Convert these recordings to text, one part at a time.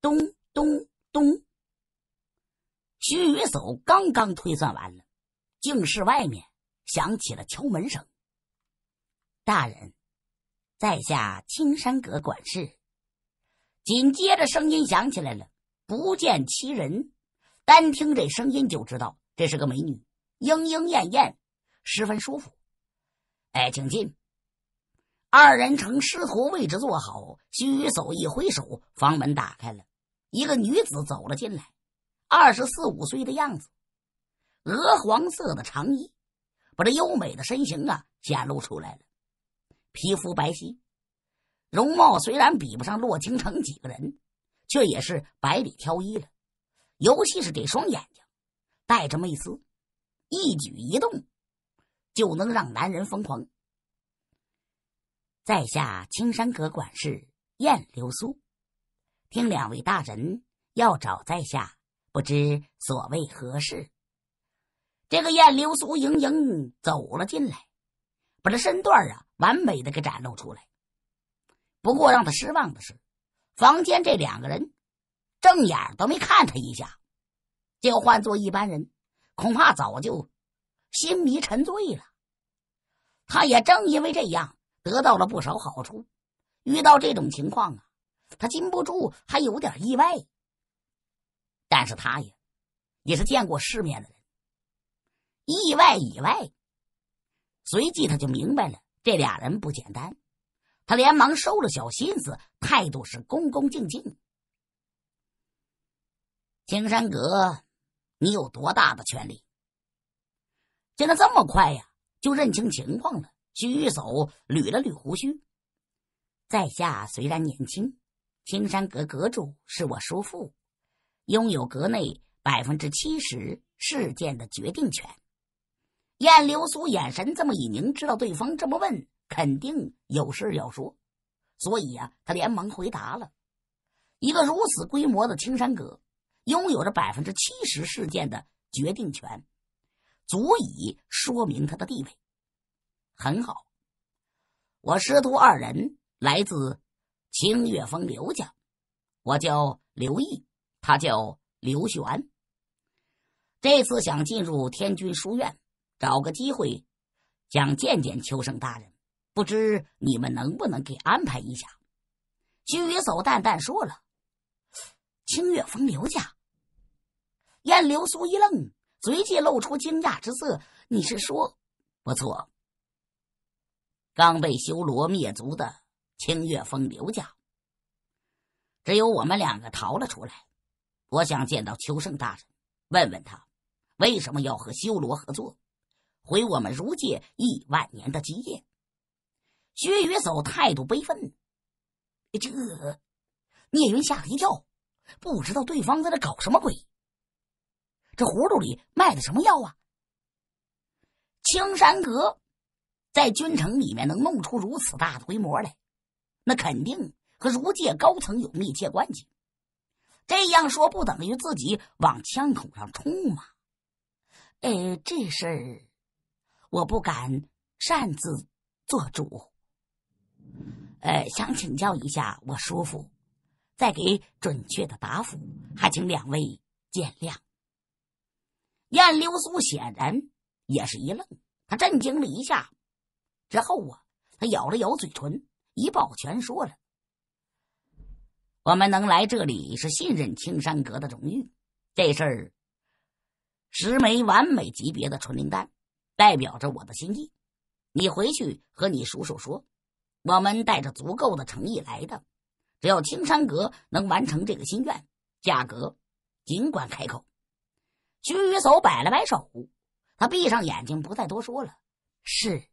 咚咚咚。徐雨走刚刚推算完了，净室外面响起了敲门声。大人，在下青山阁管事。紧接着声音响起来了，不见其人，单听这声音就知道这是个美女，莺莺燕燕，十分舒服。哎，请进。二人呈师徒位置坐好，徐雨走一挥手，房门打开了，一个女子走了进来，二十四五岁的样子，鹅黄色的长衣，把这优美的身形啊显露出来了。皮肤白皙，容貌虽然比不上洛倾城几个人，却也是百里挑一了。尤其是这双眼睛，带着媚丝，一举一动就能让男人疯狂。在下青山阁管事燕流苏，听两位大人要找在下，不知所谓何事。这个燕流苏盈盈走了进来，把这身段啊。完美的给展露出来。不过让他失望的是，房间这两个人正眼都没看他一下，就换做一般人，恐怕早就心迷沉醉了。他也正因为这样得到了不少好处。遇到这种情况啊，他禁不住还有点意外。但是他也也是见过世面的人，意外以外，随即他就明白了。这俩人不简单，他连忙收了小心思，态度是恭恭敬敬。青山阁，你有多大的权力？见他这么快呀，就认清情况了。徐玉叟捋了捋胡须，在下虽然年轻，青山阁阁主是我叔父，拥有阁内百分之七十事件的决定权。燕流苏眼神这么一凝，知道对方这么问，肯定有事要说，所以呀，他连忙回答了：“一个如此规模的青山阁，拥有着百分之七十事件的决定权，足以说明他的地位。很好，我师徒二人来自清月峰刘家，我叫刘毅，他叫刘玄。这次想进入天君书院。”找个机会，想见见秋生大人，不知你们能不能给安排一下？徐雨叟淡淡说了：“清月峰刘家。”燕流苏一愣，随即露出惊讶之色：“你是说，不错，刚被修罗灭族的清月峰刘家，只有我们两个逃了出来。我想见到秋生大人，问问他为什么要和修罗合作。”毁我们如界亿万年的基业。薛雨叟态度悲愤：“这聂云吓了一跳，不知道对方在那搞什么鬼。这葫芦里卖的什么药啊？青山阁在军城里面能弄出如此大的规模来，那肯定和如界高层有密切关系。这样说不等于自己往枪口上冲吗？哎，这事儿……”我不敢擅自做主，呃，想请教一下我叔父，再给准确的答复，还请两位见谅。燕流苏显然也是一愣，他震惊了一下，之后啊，他咬了咬嘴唇，一抱拳说了：“我们能来这里是信任青山阁的荣誉，这事儿十枚完美级别的纯灵丹。”代表着我的心意，你回去和你叔叔说，我们带着足够的诚意来的。只要青山阁能完成这个心愿，价格尽管开口。徐雨叟摆了摆手，他闭上眼睛，不再多说了。是。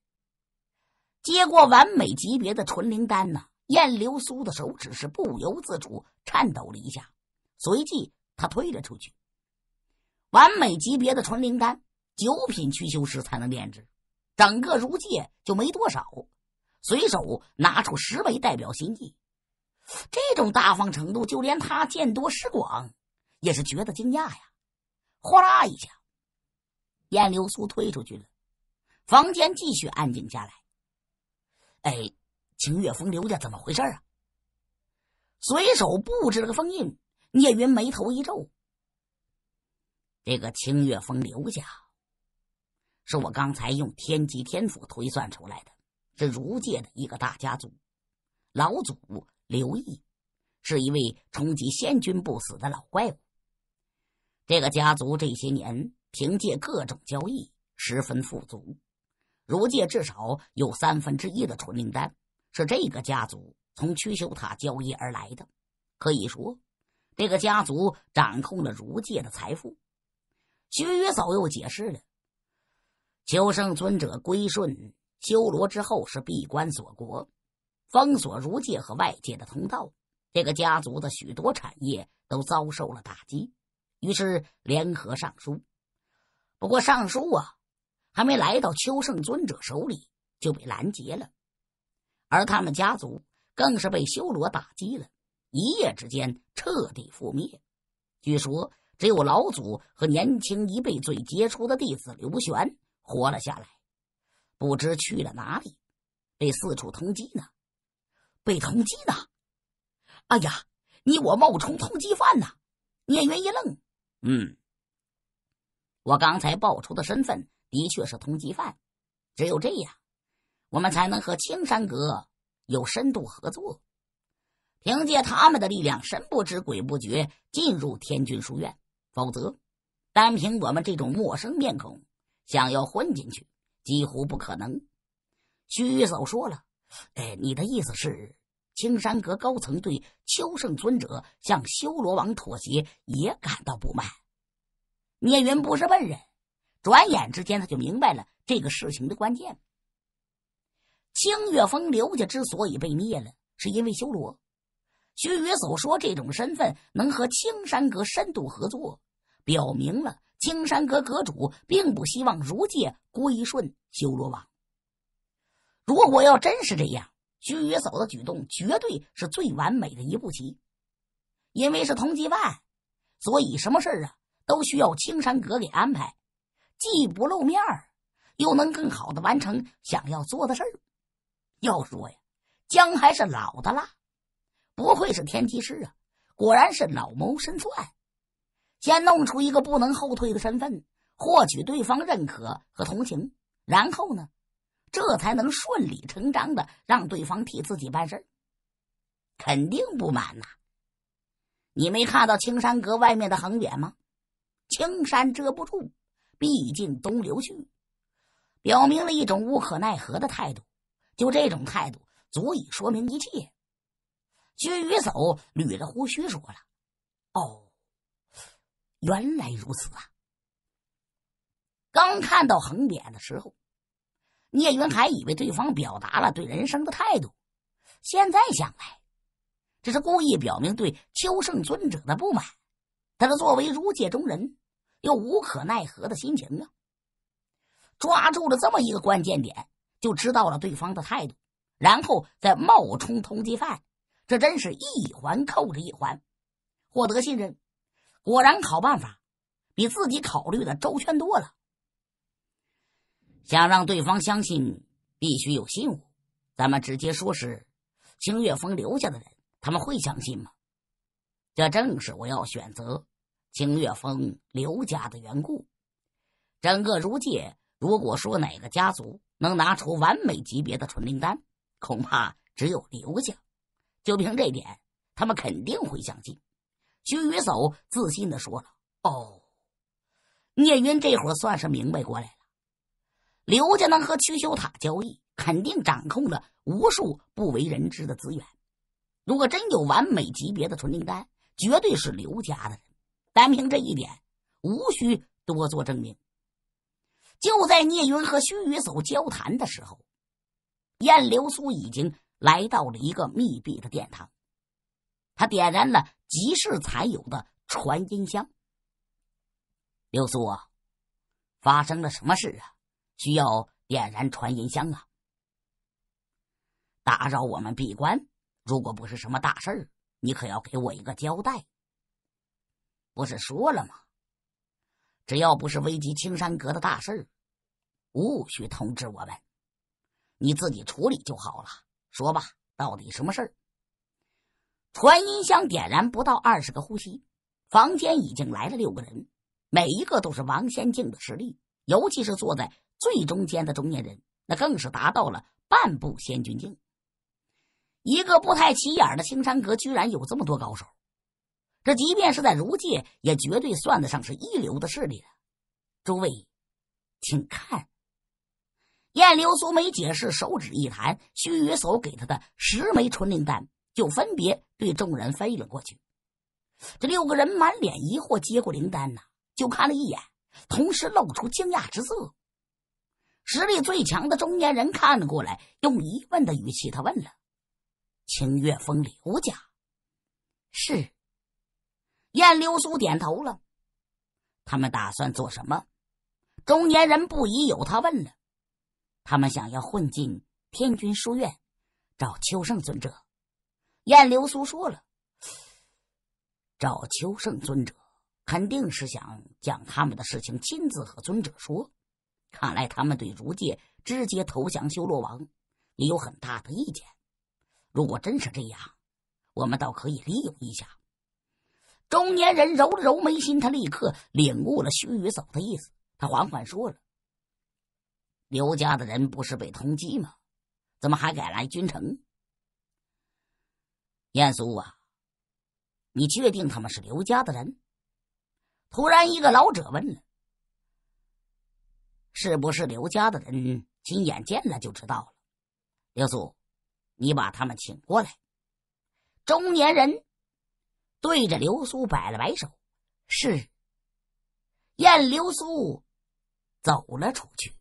接过完美级别的纯灵丹呢，燕流苏的手指是不由自主颤抖了一下，随即他推了出去。完美级别的纯灵丹。九品驱修师才能炼制，整个如界就没多少。随手拿出十枚，代表心意。这种大方程度，就连他见多识广也是觉得惊讶呀！哗啦一下，燕流苏推出去了。房间继续安静下来。哎，清月峰刘家怎么回事啊？随手布置了个封印，聂云眉头一皱：“这个清月峰刘家，是我刚才用天机天赋推算出来的，是儒界的一个大家族。老祖刘毅是一位冲击仙君不死的老怪物。这个家族这些年凭借各种交易十分富足，儒界至少有三分之一的纯灵丹是这个家族从曲修塔交易而来的。可以说。”这个家族掌控了儒界的财富。薛雨嫂又解释了：求生尊者归顺修罗之后是闭关锁国，封锁儒界和外界的通道。这个家族的许多产业都遭受了打击，于是联合上书。不过上书啊，还没来到秋圣尊者手里就被拦截了，而他们家族更是被修罗打击了。一夜之间彻底覆灭。据说只有老祖和年轻一辈最杰出的弟子刘玄活了下来，不知去了哪里，被四处通缉呢？被通缉呢？哎呀，你我冒充通缉犯呐！聂云一愣，嗯，我刚才报出的身份的确是通缉犯，只有这样，我们才能和青山阁有深度合作。凭借他们的力量，神不知鬼不觉进入天君书院，否则，单凭我们这种陌生面孔，想要混进去几乎不可能。虚叟说了：“哎，你的意思是，青山阁高层对秋圣尊者向修罗王妥协也感到不满？”聂云不是笨人，转眼之间他就明白了这个事情的关键。清月峰刘家之所以被灭了，是因为修罗。徐雨叟说：“这种身份能和青山阁深度合作，表明了青山阁阁主并不希望如界归顺修罗王。如果要真是这样，徐雨叟的举动绝对是最完美的一步棋。因为是通缉犯，所以什么事啊都需要青山阁给安排，既不露面儿，又能更好的完成想要做的事儿。要说呀，姜还是老的辣。”不愧是天机师啊！果然是老谋深算，先弄出一个不能后退的身份，获取对方认可和同情，然后呢，这才能顺理成章的让对方替自己办事肯定不满呐！你没看到青山阁外面的横匾吗？青山遮不住，毕竟东流去，表明了一种无可奈何的态度。就这种态度，足以说明一切。徐雨叟捋着胡须说了：“哦，原来如此啊！刚看到横匾的时候，聂云还以为对方表达了对人生的态度，现在想来，这是故意表明对秋圣尊者的不满。他是作为儒界中人，又无可奈何的心情啊！抓住了这么一个关键点，就知道了对方的态度，然后再冒充通缉犯。”这真是一环扣着一环，获得信任，果然好办法，比自己考虑的周全多了。想让对方相信，必须有信物。咱们直接说是清月峰留下的人，他们会相信吗？这正是我要选择清月峰刘家的缘故。整个如界，如果说哪个家族能拿出完美级别的纯灵丹，恐怕只有刘家。就凭这点，他们肯定会相信。徐雨叟自信的说了：“哦，聂云这会儿算是明白过来了。刘家能和曲修塔交易，肯定掌控了无数不为人知的资源。如果真有完美级别的纯灵丹，绝对是刘家的。单凭这一点，无需多做证明。”就在聂云和须雨叟交谈的时候，燕流苏已经。来到了一个密闭的殿堂，他点燃了集市才有的传音香。刘苏啊，发生了什么事啊？需要点燃传音香啊？打扰我们闭关，如果不是什么大事儿，你可要给我一个交代。不是说了吗？只要不是危及青山阁的大事儿，无需通知我们，你自己处理就好了。说吧，到底什么事儿？传音箱点燃不到二十个呼吸，房间已经来了六个人，每一个都是王仙境的实力，尤其是坐在最中间的中年人，那更是达到了半步仙君境。一个不太起眼的青山阁，居然有这么多高手，这即便是在如界，也绝对算得上是一流的势力了。诸位，请看。燕流苏没解释，手指一弹，须臾手给他的十枚纯灵丹就分别对众人飞了过去。这六个人满脸疑惑，接过灵丹呐，就看了一眼，同时露出惊讶之色。实力最强的中年人看了过来，用疑问的语气，他问了：“清月峰刘家？”是。燕流苏点头了。他们打算做什么？中年人不疑有他，问了。他们想要混进天君书院，找秋圣尊者。燕流苏说了：“找秋圣尊者，肯定是想将他们的事情亲自和尊者说。看来他们对如界直接投降修罗王也有很大的意见。如果真是这样，我们倒可以利用一下。”中年人揉了揉眉心，他立刻领悟了须臾走的意思。他缓缓说了。刘家的人不是被通缉吗？怎么还敢来君城？燕苏啊，你确定他们是刘家的人？突然，一个老者问了：“是不是刘家的人？亲眼见了就知道了。”刘苏，你把他们请过来。中年人对着刘苏摆了摆手：“是。”燕流苏走了出去。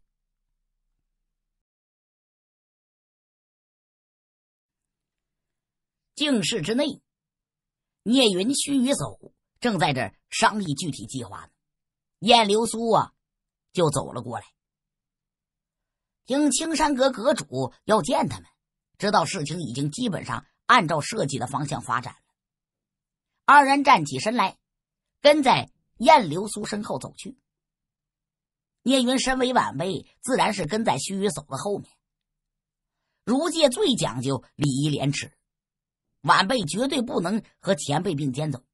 静室之内，聂云、须臾走正在这商议具体计划呢。燕流苏啊，就走了过来。听青山阁阁主要见他们，知道事情已经基本上按照设计的方向发展了。二人站起身来，跟在燕流苏身后走去。聂云身为晚辈，自然是跟在须臾走的后面。如界最讲究礼仪廉耻。晚辈绝对不能和前辈并肩走，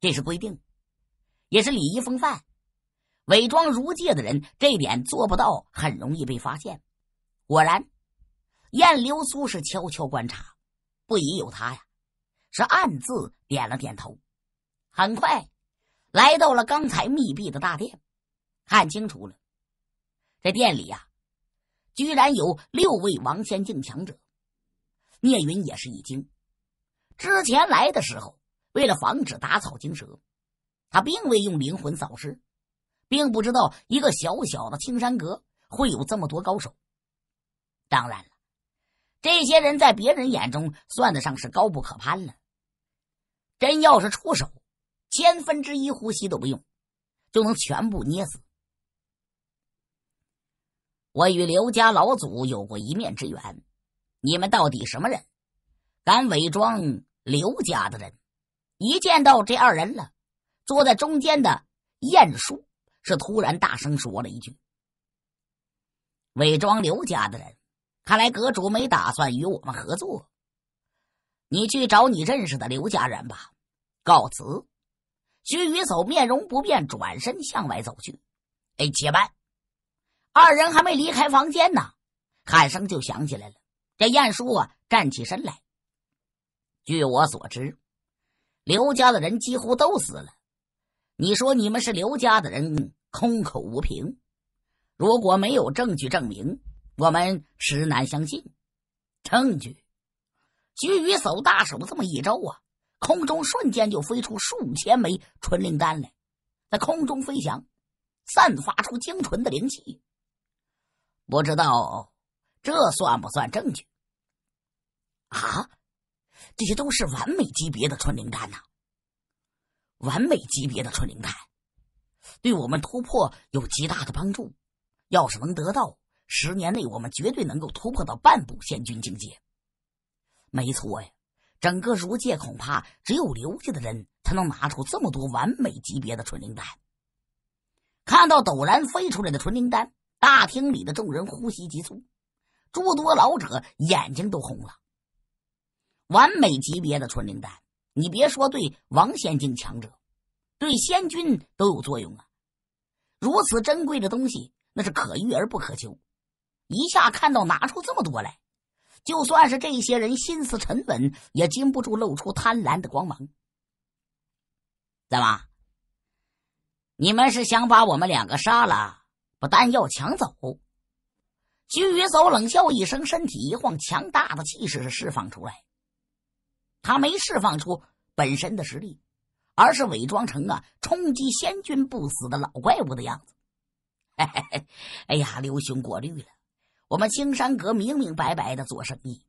这是规定，也是礼仪风范。伪装如界的人，这点做不到，很容易被发现。果然，燕流苏是悄悄观察，不疑有他呀，是暗自点了点头。很快，来到了刚才密闭的大殿，看清楚了，这店里呀，居然有六位王仙境强者。聂云也是一惊。之前来的时候，为了防止打草惊蛇，他并未用灵魂扫视，并不知道一个小小的青山阁会有这么多高手。当然了，这些人在别人眼中算得上是高不可攀了。真要是出手，千分之一呼吸都不用，就能全部捏死。我与刘家老祖有过一面之缘，你们到底什么人？敢伪装？刘家的人一见到这二人了，坐在中间的晏殊是突然大声说了一句：“伪装刘家的人，看来阁主没打算与我们合作。你去找你认识的刘家人吧。”告辞。徐雨走面容不变，转身向外走去。哎，且慢！二人还没离开房间呢，喊声就响起来了。这晏殊啊，站起身来。据我所知，刘家的人几乎都死了。你说你们是刘家的人，空口无凭。如果没有证据证明，我们实难相信。证据？徐雨手大手这么一招啊，空中瞬间就飞出数千枚纯灵丹来，在空中飞翔，散发出精纯的灵气。不知道这算不算证据？啊？这些都是完美级别的纯灵丹呐！完美级别的纯灵丹，对我们突破有极大的帮助。要是能得到，十年内我们绝对能够突破到半步仙君境界。没错呀，整个如界恐怕只有刘家的人才能拿出这么多完美级别的纯灵丹。看到陡然飞出来的纯灵丹，大厅里的众人呼吸急促，诸多老者眼睛都红了。完美级别的纯灵丹，你别说对王仙境强者，对仙君都有作用啊！如此珍贵的东西，那是可遇而不可求。一下看到拿出这么多来，就算是这些人心思沉稳，也禁不住露出贪婪的光芒。怎么？你们是想把我们两个杀了，不但要抢走？徐雨叟冷笑一声，身体一晃，强大的气势是释放出来。他没释放出本身的实力，而是伪装成啊冲击仙君不死的老怪物的样子。哎呀，刘兄过虑了，我们青山阁明明白白的做生意，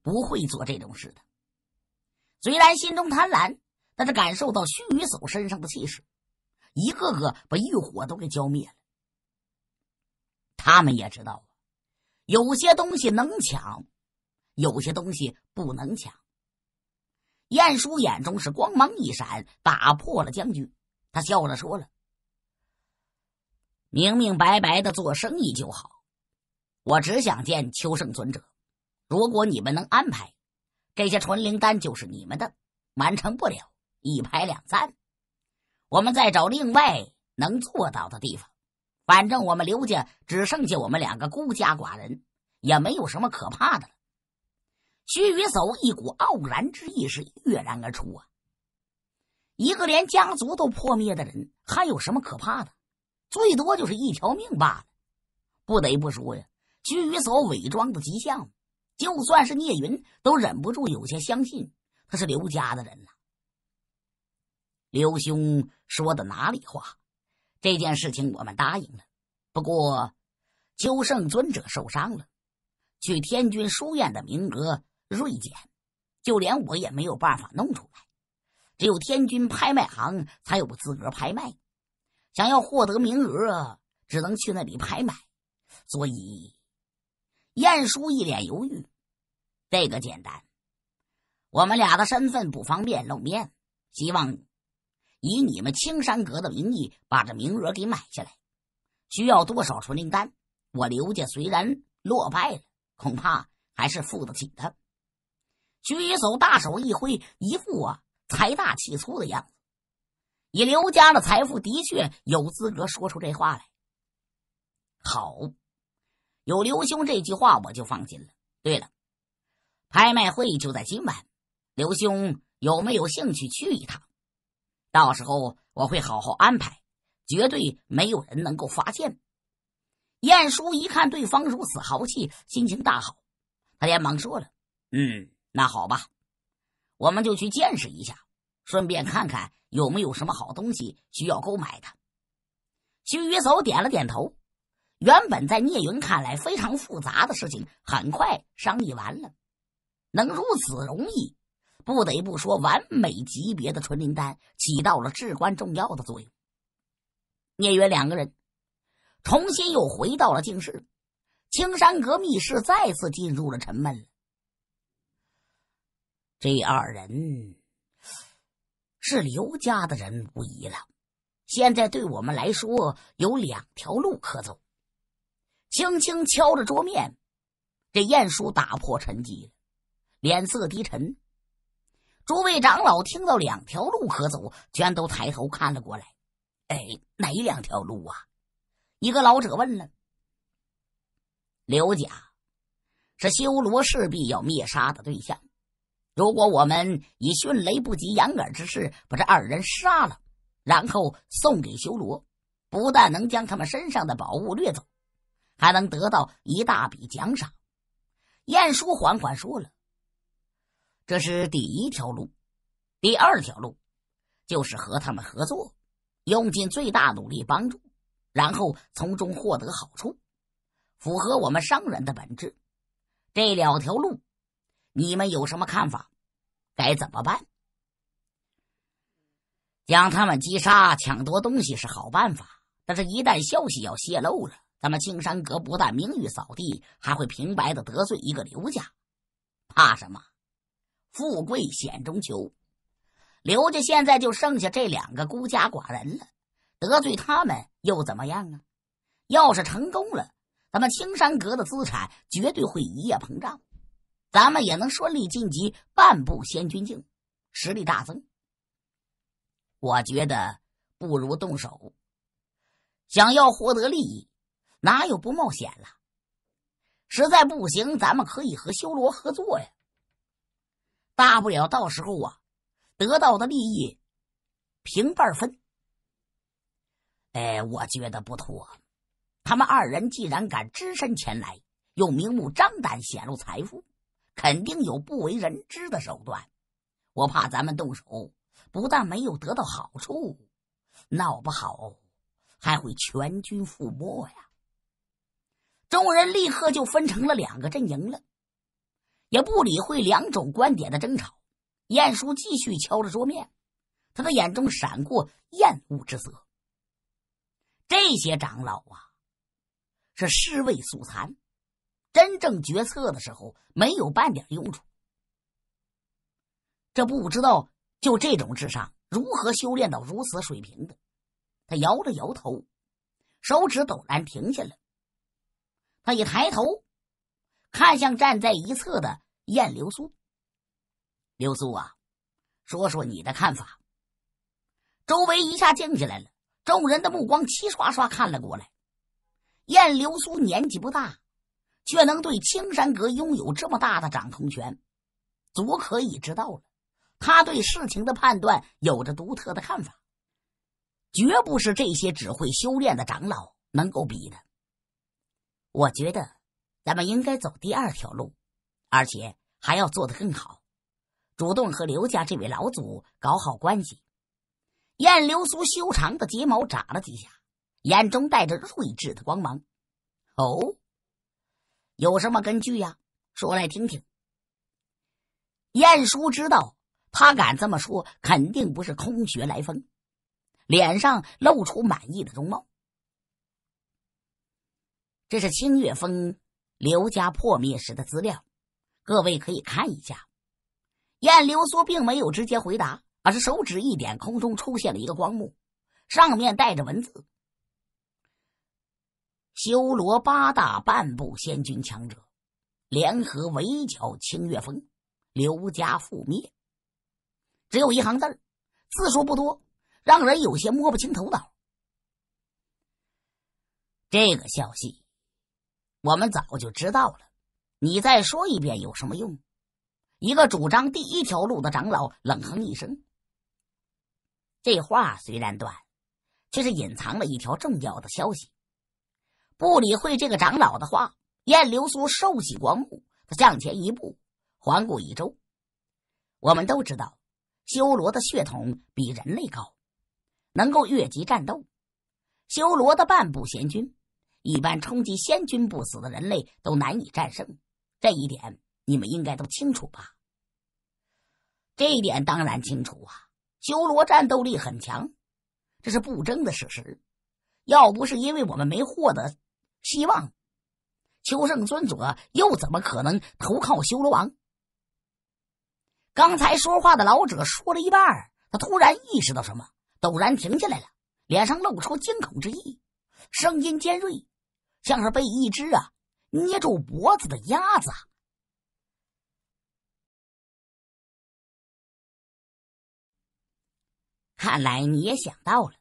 不会做这种事的。虽然心中贪婪，但是感受到虚雨叟身上的气势，一个个把欲火都给浇灭了。他们也知道，有些东西能抢，有些东西不能抢。晏殊眼中是光芒一闪，打破了僵局。他笑着说了：“明明白白的做生意就好，我只想见秋圣尊者。如果你们能安排，这些纯灵丹就是你们的；完成不了，一拍两散。我们再找另外能做到的地方。反正我们刘家只剩下我们两个孤家寡人，也没有什么可怕的了。”徐雨叟一股傲然之意是跃然而出啊！一个连家族都破灭的人，还有什么可怕的？最多就是一条命罢了。不得不说呀，居于所伪装的极像，就算是聂云都忍不住有些相信他是刘家的人了。刘兄说的哪里话？这件事情我们答应了，不过邱圣尊者受伤了，去天君书院的名额。锐减，就连我也没有办法弄出来。只有天君拍卖行才有资格拍卖，想要获得名额，只能去那里拍卖。所以，晏殊一脸犹豫。这个简单，我们俩的身份不方便露面，希望以你们青山阁的名义把这名额给买下来。需要多少纯灵丹？我刘家虽然落败了，恐怕还是付得起的。徐一叟大手一挥，一副啊财大气粗的样子。以刘家的财富，的确有资格说出这话来。好，有刘兄这句话，我就放心了。对了，拍卖会就在今晚，刘兄有没有兴趣去一趟？到时候我会好好安排，绝对没有人能够发现。晏殊一看对方如此豪气，心情大好，他连忙说了：“嗯。”那好吧，我们就去见识一下，顺便看看有没有什么好东西需要购买的。徐雨叟点了点头。原本在聂云看来非常复杂的事情，很快商议完了。能如此容易，不得不说完美级别的纯灵丹起到了至关重要的作用。聂云两个人重新又回到了静室，青山阁密室再次进入了沉闷了。这二人是刘家的人无疑了。现在对我们来说有两条路可走。轻轻敲着桌面，这晏殊打破沉寂了，脸色低沉。诸位长老听到两条路可走，全都抬头看了过来。哎，哪两条路啊？一个老者问了。刘家是修罗势必要灭杀的对象。如果我们以迅雷不及掩耳之势把这二人杀了，然后送给修罗，不但能将他们身上的宝物掠走，还能得到一大笔奖赏。晏殊缓缓说了：“这是第一条路，第二条路就是和他们合作，用尽最大努力帮助，然后从中获得好处，符合我们商人的本质。这两条路，你们有什么看法？”该怎么办？将他们击杀、抢夺东西是好办法，但是，一旦消息要泄露了，咱们青山阁不但名誉扫地，还会平白的得罪一个刘家。怕什么？富贵险中求。刘家现在就剩下这两个孤家寡人了，得罪他们又怎么样啊？要是成功了，咱们青山阁的资产绝对会一夜膨胀。咱们也能顺利晋级半步仙君境，实力大增。我觉得不如动手。想要获得利益，哪有不冒险了？实在不行，咱们可以和修罗合作呀。大不了到时候啊，得到的利益平半分。哎，我觉得不妥。他们二人既然敢只身前来，又明目张胆显露财富，肯定有不为人知的手段。我怕咱们动手，不但没有得到好处，闹不好还会全军覆没呀！众人立刻就分成了两个阵营了，也不理会两种观点的争吵。晏殊继续敲着桌面，他的眼中闪过厌恶之色。这些长老啊，是尸位素残，真正决策的时候没有半点用处。这不知道就这种智商，如何修炼到如此水平的？他摇了摇头，手指陡然停下了。他一抬头，看向站在一侧的燕流苏。流苏啊，说说你的看法。周围一下静下来了，众人的目光齐刷刷看了过来。燕流苏年纪不大，却能对青山阁拥有这么大的掌控权，足可以知道了。他对事情的判断有着独特的看法，绝不是这些只会修炼的长老能够比的。我觉得，咱们应该走第二条路，而且还要做得更好，主动和刘家这位老祖搞好关系。燕流苏修长的睫毛眨了几下，眼中带着睿智的光芒。哦，有什么根据呀？说来听听。燕叔知道，他敢这么说，肯定不是空穴来风，脸上露出满意的容貌。这是清月峰刘家破灭时的资料，各位可以看一下。燕流苏并没有直接回答，而是手指一点，空中出现了一个光幕，上面带着文字：“修罗八大半步仙君强者联合围剿清月峰，刘家覆灭。”只有一行字字数不多，让人有些摸不清头脑。这个消息。我们早就知道了，你再说一遍有什么用？一个主张第一条路的长老冷哼一声。这话虽然短，却是隐藏了一条重要的消息。不理会这个长老的话，燕流苏收起光幕，他向前一步，环顾一周。我们都知道，修罗的血统比人类高，能够越级战斗。修罗的半步仙君。一般冲击仙君不死的人类都难以战胜，这一点你们应该都清楚吧？这一点当然清楚啊！修罗战斗力很强，这是不争的事实。要不是因为我们没获得希望，求圣尊者又怎么可能投靠修罗王？刚才说话的老者说了一半，他突然意识到什么，陡然停下来了，脸上露出惊恐之意，声音尖锐。像是被一只啊捏住脖子的鸭子。看来你也想到了。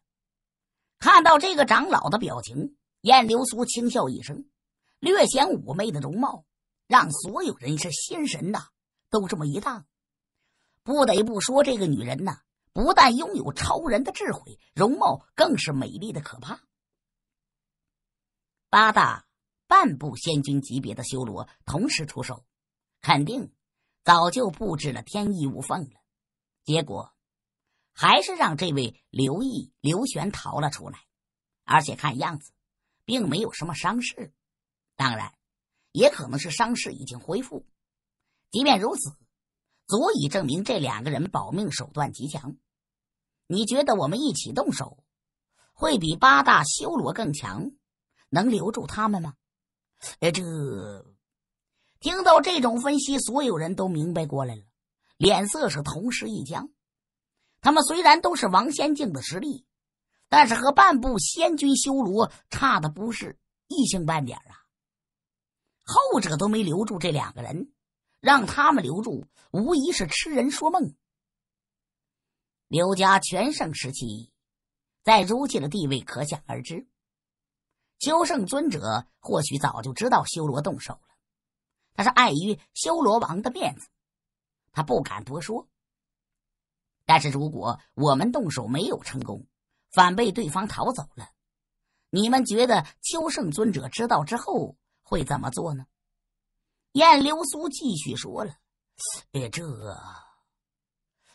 看到这个长老的表情，燕流苏轻笑一声，略显妩媚的容貌让所有人是心神呐，都这么一荡。不得不说，这个女人呐，不但拥有超人的智慧，容貌更是美丽的可怕。八大半步仙君级别的修罗同时出手，肯定早就布置了天衣无缝了。结果还是让这位刘毅、刘玄逃了出来，而且看样子并没有什么伤势。当然，也可能是伤势已经恢复。即便如此，足以证明这两个人保命手段极强。你觉得我们一起动手，会比八大修罗更强？能留住他们吗？哎，这听到这种分析，所有人都明白过来了，脸色是同时一僵。他们虽然都是王仙境的实力，但是和半步仙君修罗差的不是一星半点啊。后者都没留住这两个人，让他们留住，无疑是痴人说梦。刘家全盛时期，在如界的地位可想而知。秋圣尊者或许早就知道修罗动手了，但是碍于修罗王的面子，他不敢多说。但是如果我们动手没有成功，反被对方逃走了，你们觉得秋圣尊者知道之后会怎么做呢？燕流苏继续说了：“哎，这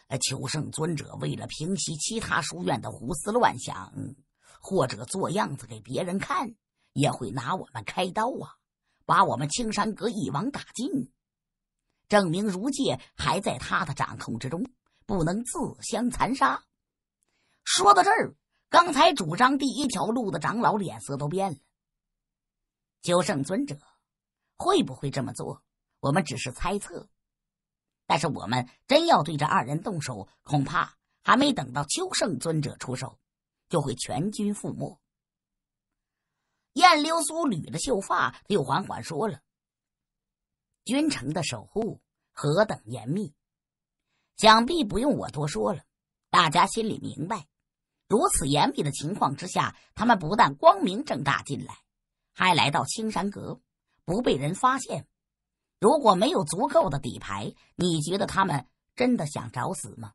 呃秋圣尊者为了平息其他书院的胡思乱想。”或者做样子给别人看，也会拿我们开刀啊，把我们青山阁一网打尽，证明如界还在他的掌控之中，不能自相残杀。说到这儿，刚才主张第一条路的长老脸色都变了。九圣尊者会不会这么做？我们只是猜测，但是我们真要对这二人动手，恐怕还没等到秋圣尊者出手。就会全军覆没。燕流苏捋着秀发，又缓缓说了：“君城的守护何等严密，想必不用我多说了，大家心里明白。如此严密的情况之下，他们不但光明正大进来，还来到青山阁，不被人发现。如果没有足够的底牌，你觉得他们真的想找死吗？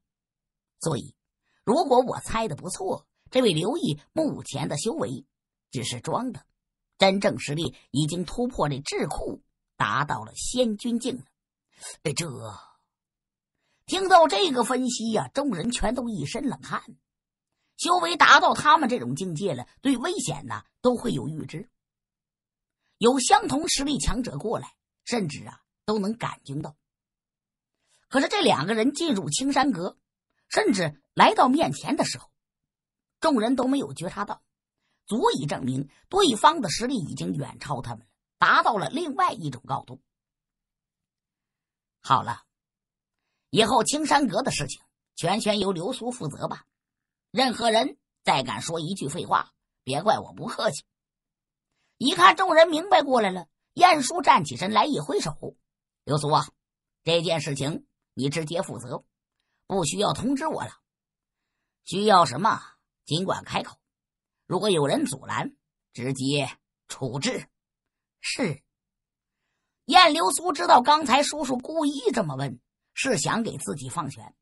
所以，如果我猜的不错。”这位刘毅目前的修为只是装的，真正实力已经突破这智库，达到了仙君境了。哎，这听到这个分析呀，众人全都一身冷汗。修为达到他们这种境界了，对危险呢都会有预知。有相同实力强者过来，甚至啊都能感觉到。可是这两个人进入青山阁，甚至来到面前的时候。众人都没有觉察到，足以证明对方的实力已经远超他们了，达到了另外一种高度。好了，以后青山阁的事情全权由刘苏负责吧。任何人再敢说一句废话，别怪我不客气。一看众人明白过来了，晏殊站起身来，一挥手：“刘苏啊，这件事情你直接负责，不需要通知我了。需要什么？”尽管开口，如果有人阻拦，直接处置。是。燕流苏知道刚才叔叔故意这么问，是想给自己放权，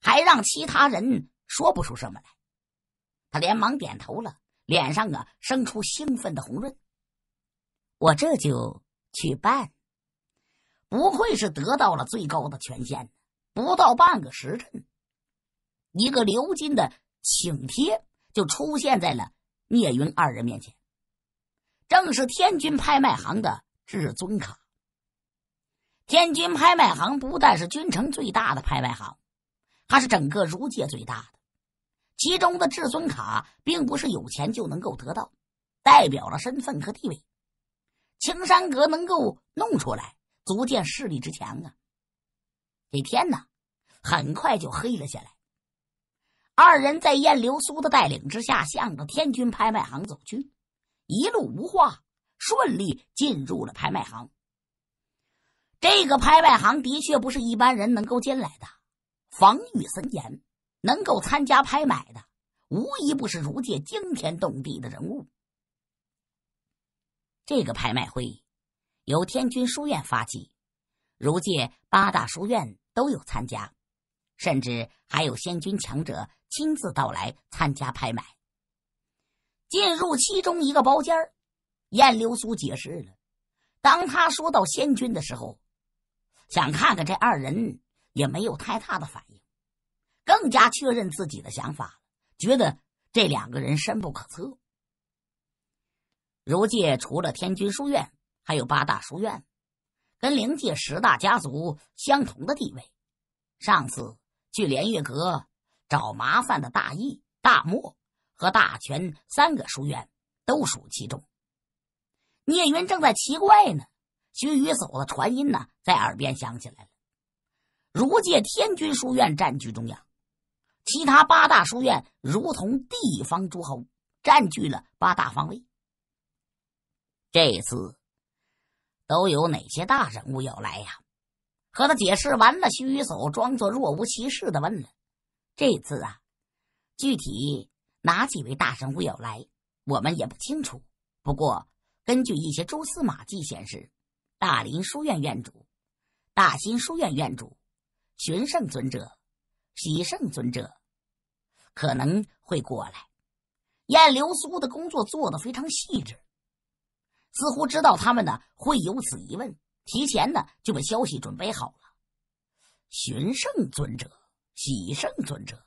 还让其他人说不出什么来。他连忙点头了，脸上啊生出兴奋的红润。我这就去办。不愧是得到了最高的权限，不到半个时辰，一个鎏金的。请帖就出现在了聂云二人面前，正是天君拍卖行的至尊卡。天君拍卖行不但是君城最大的拍卖行，还是整个如界最大的。其中的至尊卡并不是有钱就能够得到，代表了身份和地位。青山阁能够弄出来，足见势力之强啊！这天呢，很快就黑了下来。二人在燕流苏的带领之下，向着天君拍卖行走去，一路无话，顺利进入了拍卖行。这个拍卖行的确不是一般人能够进来的，防御森严，能够参加拍卖的，无一不是如界惊天动地的人物。这个拍卖会由天君书院发起，如界八大书院都有参加，甚至还有仙君强者。亲自到来参加拍卖，进入其中一个包间燕流苏解释了。当他说到仙君的时候，想看看这二人也没有太大的反应，更加确认自己的想法，觉得这两个人深不可测。如界除了天君书院，还有八大书院，跟灵界十大家族相同的地位。上次去连月阁。找麻烦的大义、大漠和大权三个书院都属其中。聂云正在奇怪呢，徐雨叟的传音呢在耳边响起来了。如界天君书院占据中央，其他八大书院如同地方诸侯，占据了八大方位。这次都有哪些大人物要来呀？和他解释完了，徐雨叟装作若无其事的问了：“这次啊，具体哪几位大神物要来，我们也不清楚。不过根据一些蛛丝马迹显示，大林书院院主、大新书院院主、寻圣尊者、喜圣尊者可能会过来。”燕流苏的工作做得非常细致，似乎知道他们呢会有此疑问，提前呢就把消息准备好了。寻圣尊者、喜圣尊者，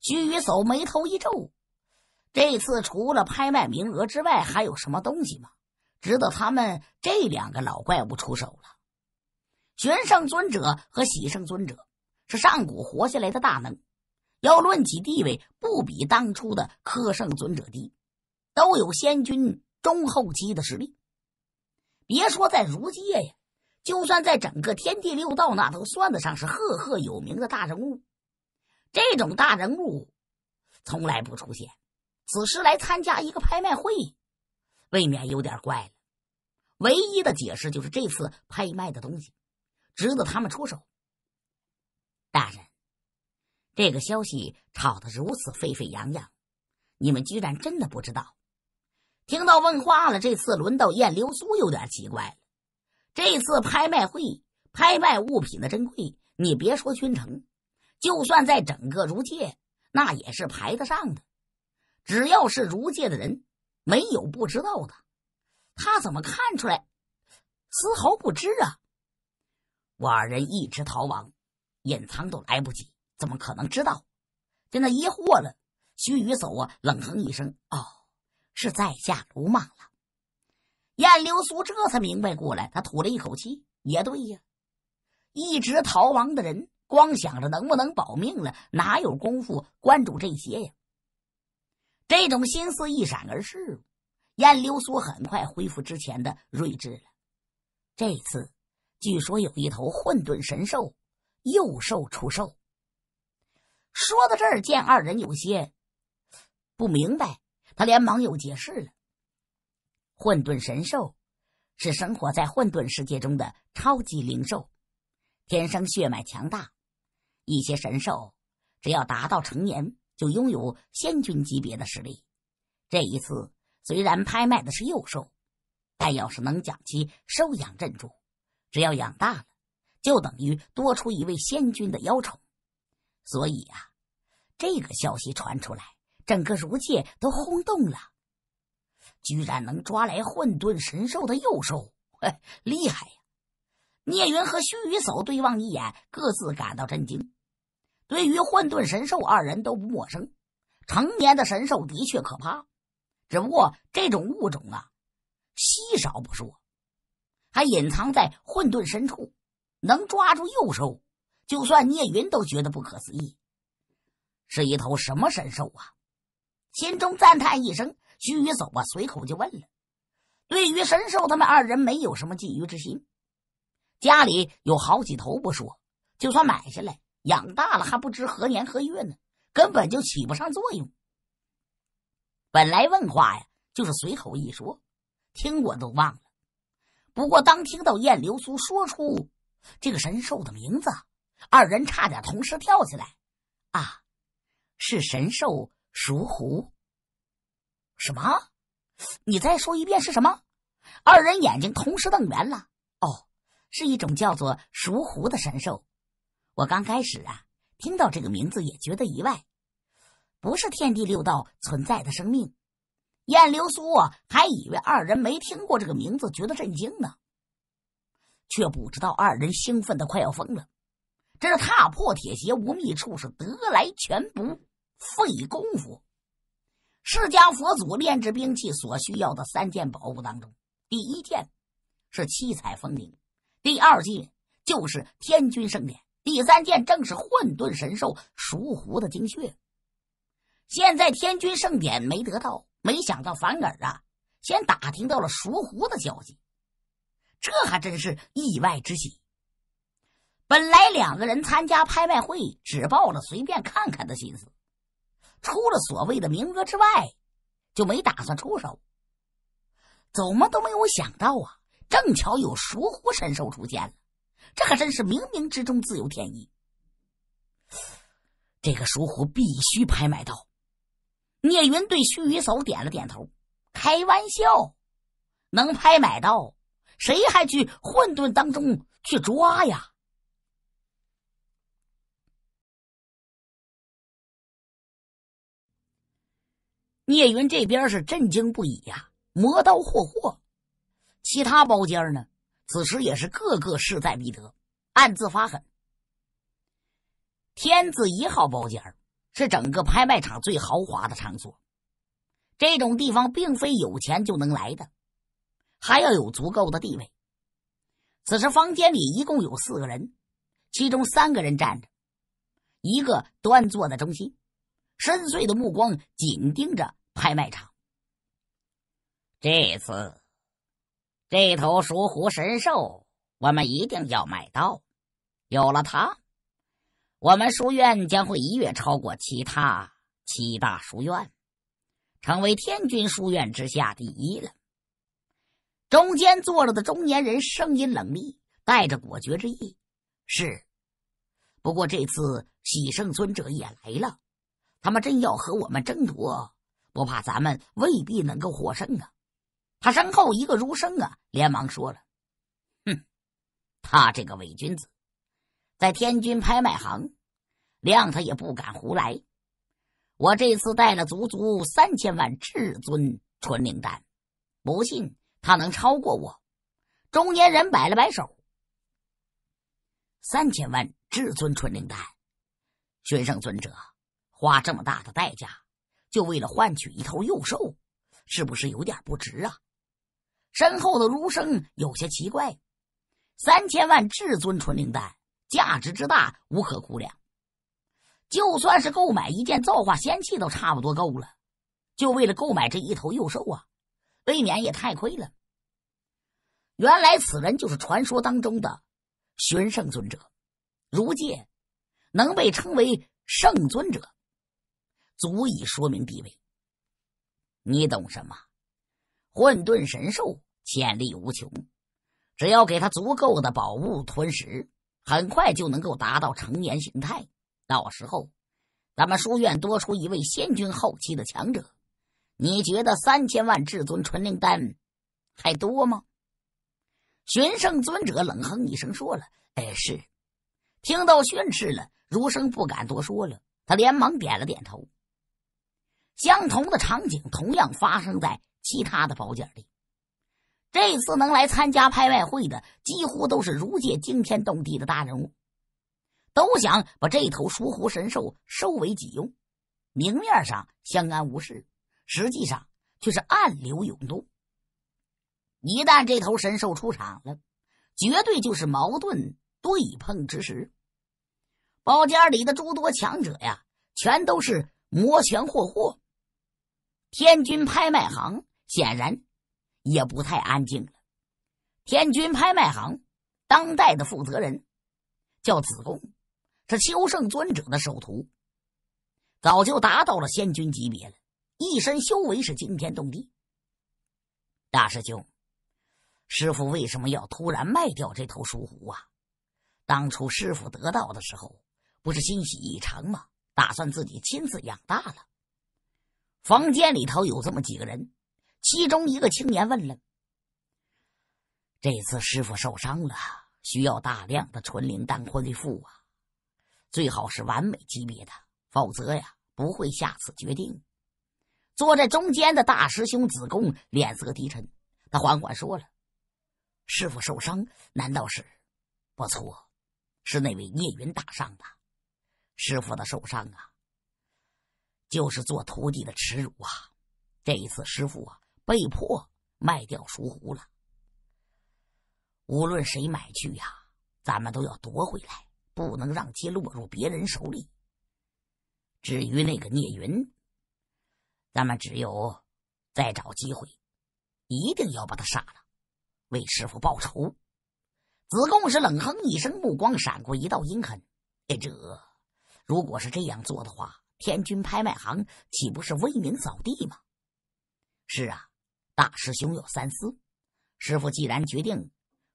徐雨叟眉头一皱，这次除了拍卖名额之外，还有什么东西吗？值得他们这两个老怪物出手了？玄圣尊者和喜圣尊者是上古活下来的大能。要论起地位，不比当初的柯圣尊者低，都有仙君中后期的实力。别说在如界呀，就算在整个天地六道，那都算得上是赫赫有名的大人物。这种大人物从来不出现，此时来参加一个拍卖会，未免有点怪了。唯一的解释就是这次拍卖的东西值得他们出手。大人。这个消息炒得如此沸沸扬扬，你们居然真的不知道？听到问话了，这次轮到燕流苏有点奇怪了。这次拍卖会拍卖物品的珍贵，你别说君城，就算在整个如界，那也是排得上的。只要是如界的人，没有不知道的。他怎么看出来？丝毫不知啊！我二人一直逃亡，隐藏都来不及。怎么可能知道？现在疑惑了。徐雨走啊，冷哼一声：“哦，是在下鲁莽了。”燕流苏这才明白过来，他吐了一口气：“也对呀，一直逃亡的人，光想着能不能保命了，哪有功夫关注这些呀？”这种心思一闪而逝，燕流苏很快恢复之前的睿智了。这次据说有一头混沌神兽幼兽出售。说到这儿，见二人有些不明白，他连忙又解释了：混沌神兽是生活在混沌世界中的超级灵兽，天生血脉强大。一些神兽只要达到成年，就拥有仙君级别的实力。这一次虽然拍卖的是幼兽，但要是能将其收养镇住，只要养大了，就等于多出一位仙君的妖宠。所以啊，这个消息传出来，整个如界都轰动了。居然能抓来混沌神兽的幼兽，嘿，厉害呀！聂云和须臾叟对望一眼，各自感到震惊。对于混沌神兽，二人都不陌生。成年的神兽的确可怕，只不过这种物种啊，稀少不说，还隐藏在混沌深处，能抓住幼兽。就算聂云都觉得不可思议，是一头什么神兽啊？心中赞叹一声，徐宇走啊，随口就问了。对于神兽，他们二人没有什么觊觎之心。家里有好几头不说，就算买下来养大了，还不知何年何月呢，根本就起不上作用。本来问话呀，就是随口一说，听我都忘了。不过当听到燕流苏说出这个神兽的名字。二人差点同时跳起来，啊，是神兽熟狐。什么？你再说一遍是什么？二人眼睛同时瞪圆了。哦，是一种叫做熟狐的神兽。我刚开始啊，听到这个名字也觉得意外，不是天地六道存在的生命。燕流苏啊，还以为二人没听过这个名字，觉得震惊呢，却不知道二人兴奋的快要疯了。这是踏破铁鞋无觅处，是得来全不费功夫。释迦佛祖炼制兵器所需要的三件宝物当中，第一件是七彩风铃，第二件就是天君圣典，第三件正是混沌神兽熟狐的精血。现在天君圣典没得到，没想到反而啊，先打听到了熟狐的消息，这还真是意外之喜。本来两个人参加拍卖会只抱了随便看看的心思，除了所谓的名额之外，就没打算出手。怎么都没有想到啊！正巧有熟狐神兽出现了，这可真是冥冥之中自有天意。这个属虎必须拍卖到。聂云对须雨叟点了点头，开玩笑，能拍买到，谁还去混沌当中去抓呀？聂云这边是震惊不已呀，磨刀霍霍。其他包间呢，此时也是个个势在必得，暗自发狠。天字一号包间是整个拍卖场最豪华的场所，这种地方并非有钱就能来的，还要有足够的地位。此时房间里一共有四个人，其中三个人站着，一个端坐在中心，深邃的目光紧盯着拍卖场。这次，这头属虎神兽，我们一定要买到，有了它。我们书院将会一跃超过其他七大书院，成为天君书院之下第一了。中间坐着的中年人声音冷厉，带着果决之意：“是，不过这次喜圣尊者也来了，他们真要和我们争夺，不怕咱们未必能够获胜啊！”他身后一个儒生啊，连忙说了：“哼，他这个伪君子，在天军拍卖行。”谅他也不敢胡来。我这次带了足足三千万至尊纯灵丹，不信他能超过我。中年人摆了摆手：“三千万至尊纯灵丹，玄圣尊者花这么大的代价，就为了换取一头幼兽，是不是有点不值啊？”身后的儒生有些奇怪：“三千万至尊纯灵丹，价值之大，无可估量。”就算是购买一件造化仙器都差不多够了，就为了购买这一头幼兽啊，未免也太亏了。原来此人就是传说当中的玄圣尊者，如界能被称为圣尊者，足以说明地位。你懂什么？混沌神兽潜力无穷，只要给他足够的宝物吞食，很快就能够达到成年形态。到时候，咱们书院多出一位仙君后期的强者，你觉得三千万至尊纯灵丹还多吗？玄圣尊者冷哼一声说了：“哎，是。”听到训斥了，儒生不敢多说了，他连忙点了点头。相同的场景同样发生在其他的包间里。这次能来参加拍卖会的，几乎都是如界惊天动地的大人物。都想把这头属虎神兽收为己用，明面上相安无事，实际上却是暗流涌动。一旦这头神兽出场了，绝对就是矛盾对碰之时。包间里的诸多强者呀，全都是摩拳霍霍。天军拍卖行显然也不太安静了。天军拍卖行当代的负责人叫子贡。是修圣尊者的首徒，早就达到了仙君级别了，一身修为是惊天动地。大师兄，师傅为什么要突然卖掉这头属虎啊？当初师傅得到的时候，不是欣喜异常吗？打算自己亲自养大了。房间里头有这么几个人，其中一个青年问了：“这次师傅受伤了，需要大量的纯灵丹恢复啊。”最好是完美级别的，否则呀不会下此决定。坐在中间的大师兄子贡脸色低沉，他缓缓说了：“师傅受伤，难道是？不错，是那位聂云打伤的。师傅的受伤啊，就是做徒弟的耻辱啊！这一次师傅啊被迫卖掉属虎了。无论谁买去呀，咱们都要夺回来。”不能让其落入别人手里。至于那个聂云，咱们只有再找机会，一定要把他杀了，为师傅报仇。子贡是冷哼一声，目光闪过一道阴狠。哎，这如果是这样做的话，天君拍卖行岂不是威名扫地吗？是啊，大师兄有三思。师傅既然决定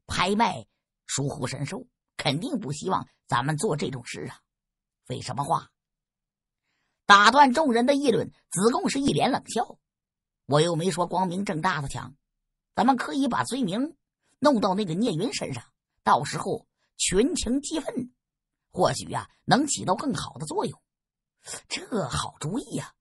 拍卖疏忽神兽。肯定不希望咱们做这种事啊！废什么话？打断众人的议论，子贡是一脸冷笑。我又没说光明正大的抢，咱们可以把罪名弄到那个聂云身上，到时候群情激愤，或许呀能起到更好的作用。这好主意呀！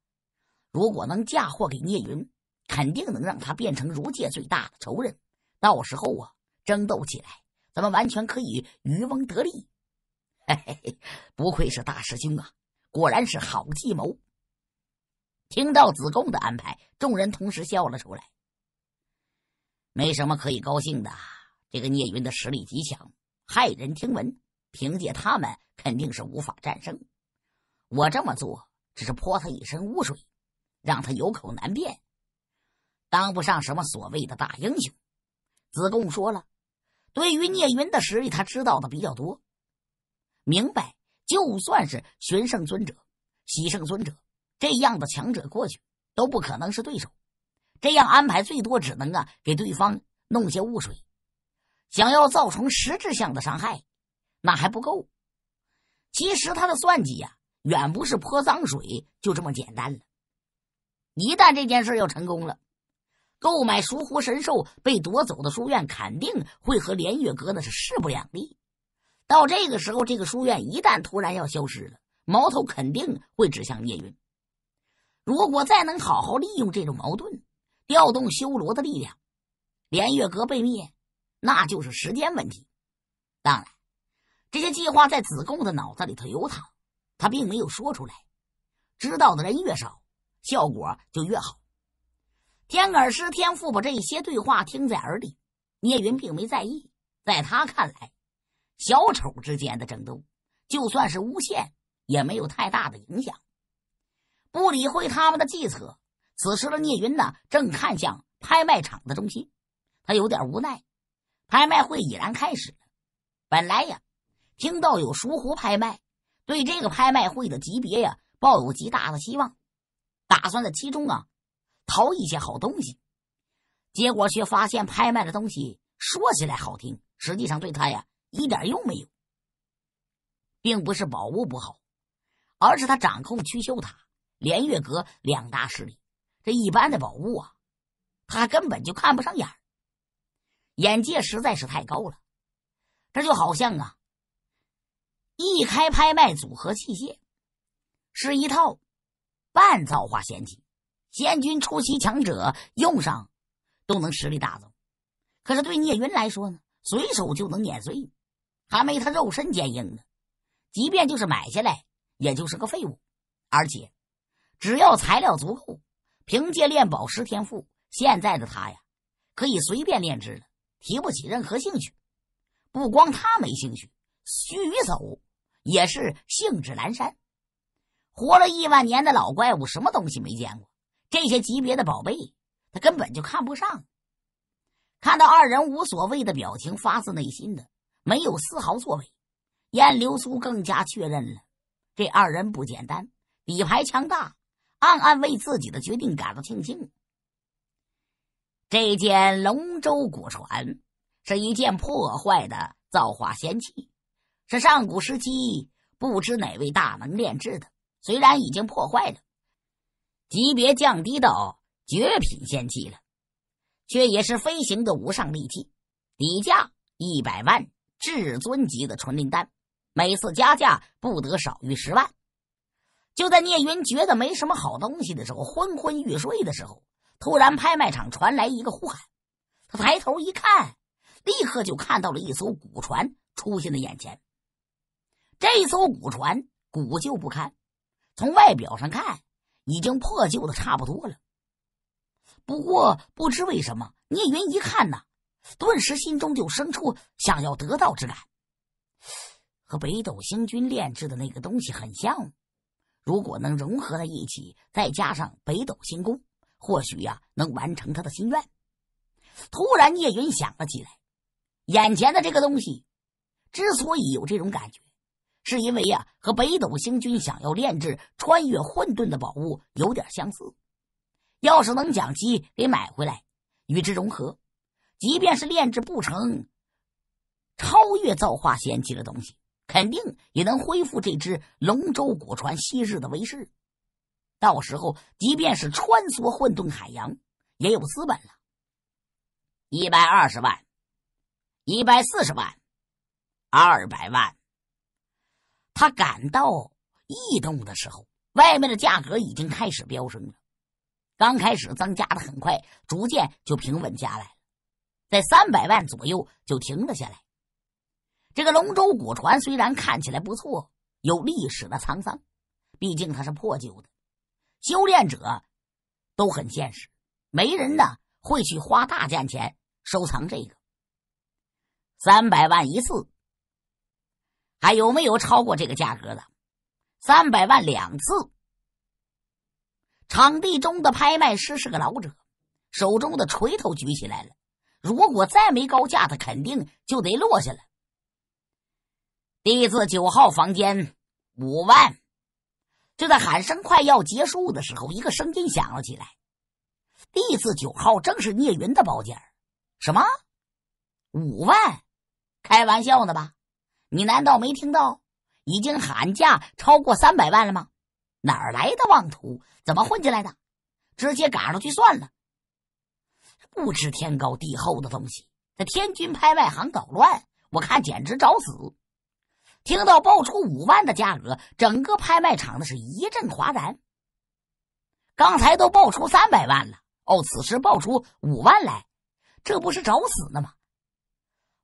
如果能嫁祸给聂云，肯定能让他变成如界最大的仇人。到时候啊，争斗起来，咱们完全可以渔翁得利。嘿嘿嘿，不愧是大师兄啊，果然是好计谋。听到子贡的安排，众人同时笑了出来。没什么可以高兴的，这个聂云的实力极强，骇人听闻，凭借他们肯定是无法战胜。我这么做只是泼他一身污水，让他有口难辩，当不上什么所谓的大英雄。子贡说了，对于聂云的实力，他知道的比较多，明白就算是玄圣尊者、喜圣尊者这样的强者过去，都不可能是对手。这样安排最多只能啊给对方弄些污水，想要造成实质性的伤害，那还不够。其实他的算计呀。远不是泼脏水就这么简单了。一旦这件事要成功了，购买熟狐神兽被夺走的书院肯定会和连月阁那是势不两立。到这个时候，这个书院一旦突然要消失了，矛头肯定会指向聂云。如果再能好好利用这种矛盾，调动修罗的力量，连月阁被灭，那就是时间问题。当然，这些计划在子贡的脑子里头游淌。他并没有说出来，知道的人越少，效果就越好。天耳师天父把这些对话听在耳里，聂云并没在意。在他看来，小丑之间的争斗，就算是诬陷，也没有太大的影响。不理会他们的计策，此时的聂云呢，正看向拍卖场的中心，他有点无奈。拍卖会已然开始了，本来呀，听到有熟狐拍卖。对这个拍卖会的级别呀，抱有极大的希望，打算在其中啊淘一些好东西。结果却发现拍卖的东西说起来好听，实际上对他呀一点用没有。并不是宝物不好，而是他掌控曲修塔、连月阁两大势力，这一般的宝物啊，他根本就看不上眼眼界实在是太高了。这就好像啊。一开拍卖组合器械，是一套半造化仙器，仙君初期强者用上都能实力大增。可是对聂云来说呢，随手就能碾碎，还没他肉身坚硬呢。即便就是买下来，也就是个废物。而且，只要材料足够，凭借炼宝石天赋，现在的他呀，可以随便炼制了，提不起任何兴趣。不光他没兴趣，徐雨走。也是兴致阑珊，活了亿万年的老怪物，什么东西没见过？这些级别的宝贝，他根本就看不上。看到二人无所谓的表情，发自内心的，没有丝毫作为，燕流苏更加确认了这二人不简单，底牌强大，暗暗为自己的决定感到庆幸。这件龙舟古船是一件破坏的造化仙器。是上古时期不知哪位大能炼制的，虽然已经破坏了，级别降低到绝品仙器了，却也是飞行的无上利器，底价一百万至尊级的纯灵丹，每次加价不得少于十万。就在聂云觉得没什么好东西的时候，昏昏欲睡的时候，突然拍卖场传来一个呼喊，他抬头一看，立刻就看到了一艘古船出现在眼前。这艘古船古旧不堪，从外表上看已经破旧的差不多了。不过不知为什么，聂云一看呐，顿时心中就生出想要得到之感。和北斗星君炼制的那个东西很像，如果能融合在一起，再加上北斗星宫，或许呀能完成他的心愿。突然，聂云想了起来，眼前的这个东西之所以有这种感觉。是因为呀，和北斗星君想要炼制穿越混沌的宝物有点相似。要是能将其给买回来，与之融合，即便是炼制不成超越造化仙气的东西，肯定也能恢复这只龙舟古船昔日的威势。到时候，即便是穿梭混沌海洋，也有资本了。一百二十万，一百四十万，二百万。他感到异动的时候，外面的价格已经开始飙升了。刚开始增加的很快，逐渐就平稳下来了，在三百万左右就停了下来。这个龙舟古船虽然看起来不错，有历史的沧桑，毕竟它是破旧的。修炼者都很现实，没人呢会去花大价钱收藏这个。三百万一次，还有没有超过这个价格的？三百万两次。场地中的拍卖师是个老者，手中的锤头举起来了。如果再没高价，他肯定就得落下了。弟子九号房间五万。就在喊声快要结束的时候，一个声音响了起来。第一次九号正是聂云的包间。什么？五万？开玩笑呢吧？你难道没听到？已经喊价超过三百万了吗？哪儿来的妄图？怎么混进来的？直接赶上去算了。不知天高地厚的东西，在天津拍卖行捣乱，我看简直找死。听到报出五万的价格，整个拍卖场的是一阵哗然。刚才都报出三百万了，哦，此时报出五万来，这不是找死呢吗？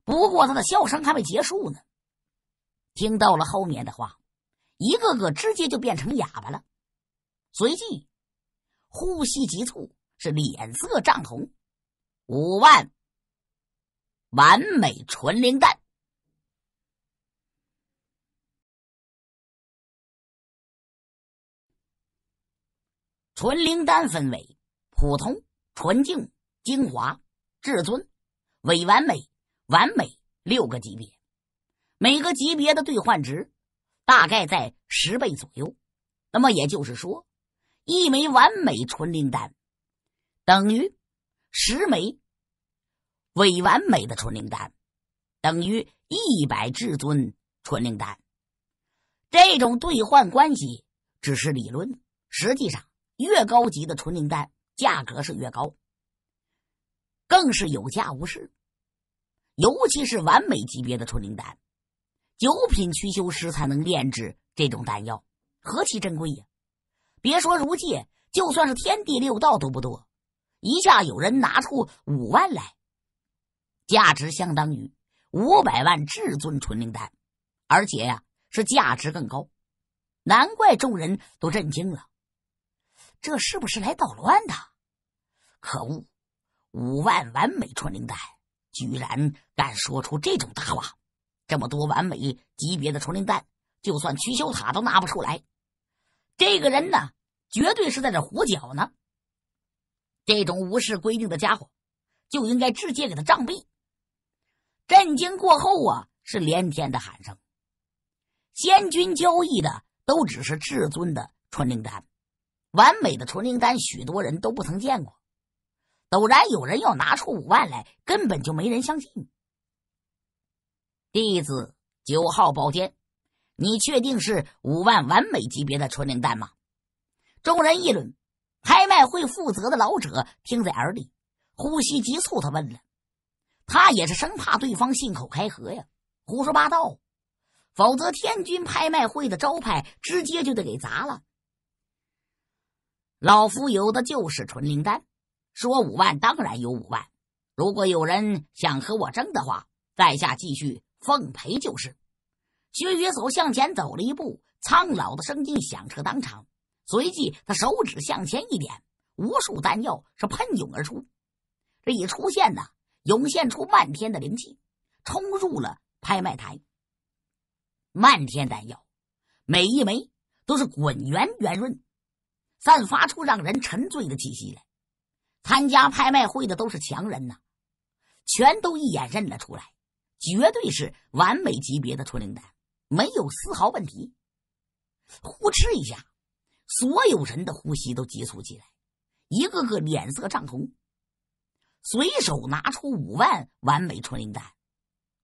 不过他的笑声还没结束呢，听到了后面的话。一个个直接就变成哑巴了，随即呼吸急促，是脸色涨红。五万，完美纯灵丹。纯灵丹分为普通、纯净、精华、至尊、伪完美、完美六个级别，每个级别的兑换值。大概在十倍左右，那么也就是说，一枚完美纯灵丹等于十枚伪完美的纯灵丹，等于一百至尊纯灵丹。这种兑换关系只是理论，实际上越高级的纯灵丹价格是越高，更是有价无市，尤其是完美级别的纯灵丹。九品驱修师才能炼制这种丹药，何其珍贵呀！别说如界，就算是天地六道都不多。一下有人拿出五万来，价值相当于五百万至尊纯灵丹，而且呀是价值更高。难怪众人都震惊了，这是不是来捣乱的？可恶！五万完美纯灵丹，居然敢说出这种大话！这么多完美级别的纯灵丹，就算驱修塔都拿不出来。这个人呢，绝对是在这胡搅呢。这种无视规定的家伙，就应该直接给他杖毙。震惊过后啊，是连天的喊声。仙君交易的都只是至尊的纯灵丹，完美的纯灵丹，许多人都不曾见过。陡然有人要拿出五万来，根本就没人相信。弟子九号包间，你确定是五万完美级别的纯灵丹吗？众人议论。拍卖会负责的老者听在耳里，呼吸急促。他问了，他也是生怕对方信口开河呀，胡说八道，否则天君拍卖会的招牌直接就得给砸了。老夫有的就是纯灵丹，说五万当然有五万。如果有人想和我争的话，在下继续。奉陪就是。薛雨走向前走了一步，苍老的声音响彻当场。随即，他手指向前一点，无数丹药是喷涌而出。这一出现呢，涌现出漫天的灵气，冲入了拍卖台。漫天丹药，每一枚都是滚圆圆润，散发出让人沉醉的气息来。参加拍卖会的都是强人呐，全都一眼认了出来。绝对是完美级别的纯灵丹，没有丝毫问题。呼哧一下，所有人的呼吸都急促起来，一个个脸色涨红，随手拿出五万完美纯灵丹，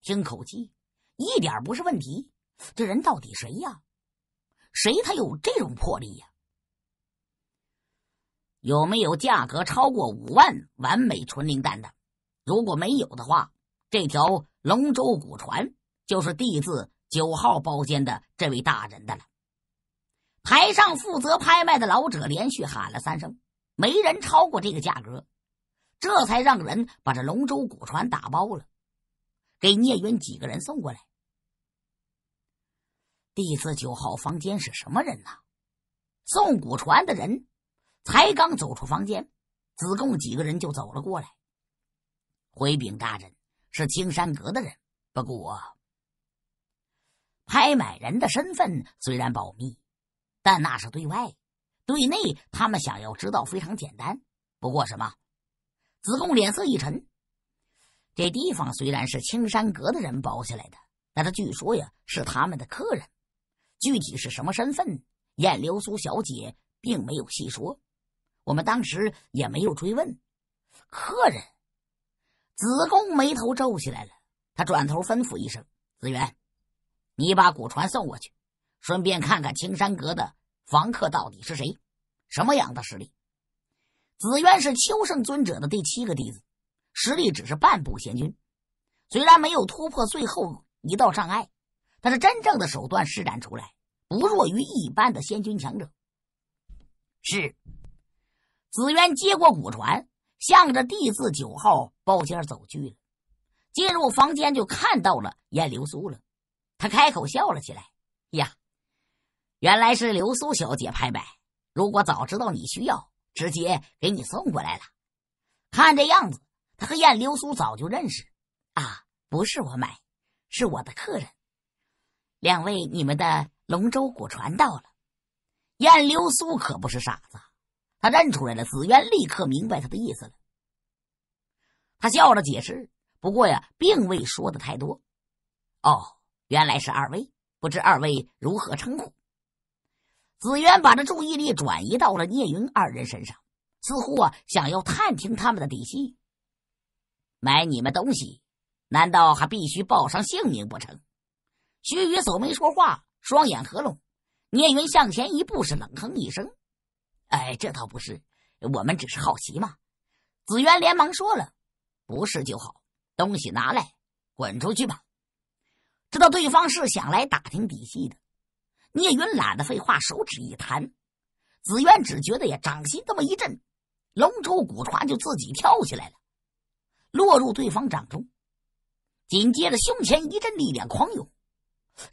听口气，一点不是问题。这人到底谁呀？谁他有这种魄力呀？有没有价格超过五万完美纯灵丹的？如果没有的话，这条龙舟古船就是地字九号包间的这位大人的了。台上负责拍卖的老者连续喊了三声，没人超过这个价格，这才让人把这龙舟古船打包了，给聂云几个人送过来。地字九号房间是什么人呢？送古船的人。才刚走出房间，子贡几个人就走了过来。回禀大人，是青山阁的人。不过，拍买人的身份虽然保密，但那是对外，对内他们想要知道非常简单。不过什么？子贡脸色一沉。这地方虽然是青山阁的人包下来的，但他据说呀是他们的客人。具体是什么身份，燕流苏小姐并没有细说。我们当时也没有追问，客人子贡眉头皱起来了。他转头吩咐一声：“子元，你把古船送过去，顺便看看青山阁的房客到底是谁，什么样的实力。”子渊是秋圣尊者的第七个弟子，实力只是半步仙君，虽然没有突破最后一道障碍，但是真正的手段施展出来，不弱于一般的仙君强者。是。紫渊接过古船，向着地字九号包间走去了。进入房间，就看到了燕流苏了。他开口笑了起来：“呀，原来是流苏小姐拍卖。如果早知道你需要，直接给你送过来了。看这样子，他和燕流苏早就认识。啊，不是我买，是我的客人。两位，你们的龙舟古船到了。燕流苏可不是傻子。”他认出来了，紫渊立刻明白他的意思了。他笑着解释，不过呀，并未说的太多。哦，原来是二位，不知二位如何称呼？紫渊把这注意力转移到了聂云二人身上，似乎啊想要探听他们的底细。买你们东西，难道还必须报上姓名不成？徐雨走没说话，双眼合拢。聂云向前一步，是冷哼一声。哎，这倒不是，我们只是好奇嘛。紫渊连忙说了：“不是就好，东西拿来，滚出去吧。”知道对方是想来打听底细的，聂云懒得废话，手指一弹，紫渊只觉得呀，掌心这么一震，龙舟古船就自己跳起来了，落入对方掌中。紧接着，胸前一阵力量狂涌，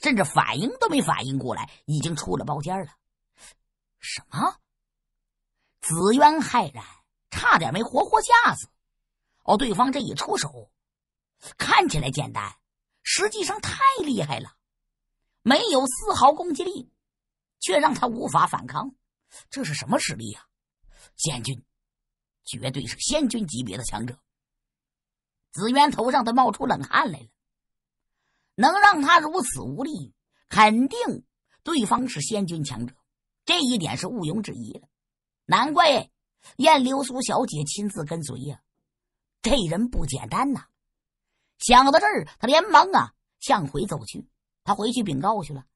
甚至反应都没反应过来，已经出了包间了。什么？紫渊骇然，差点没活活吓死。哦，对方这一出手，看起来简单，实际上太厉害了，没有丝毫攻击力，却让他无法反抗。这是什么实力呀？仙君，绝对是仙君级别的强者。紫渊头上都冒出冷汗来了。能让他如此无力，肯定对方是仙君强者，这一点是毋庸置疑了。难怪燕流苏小姐亲自跟随呀，这人不简单呐！想到这儿，他连忙啊向回走去。他回去禀告去了。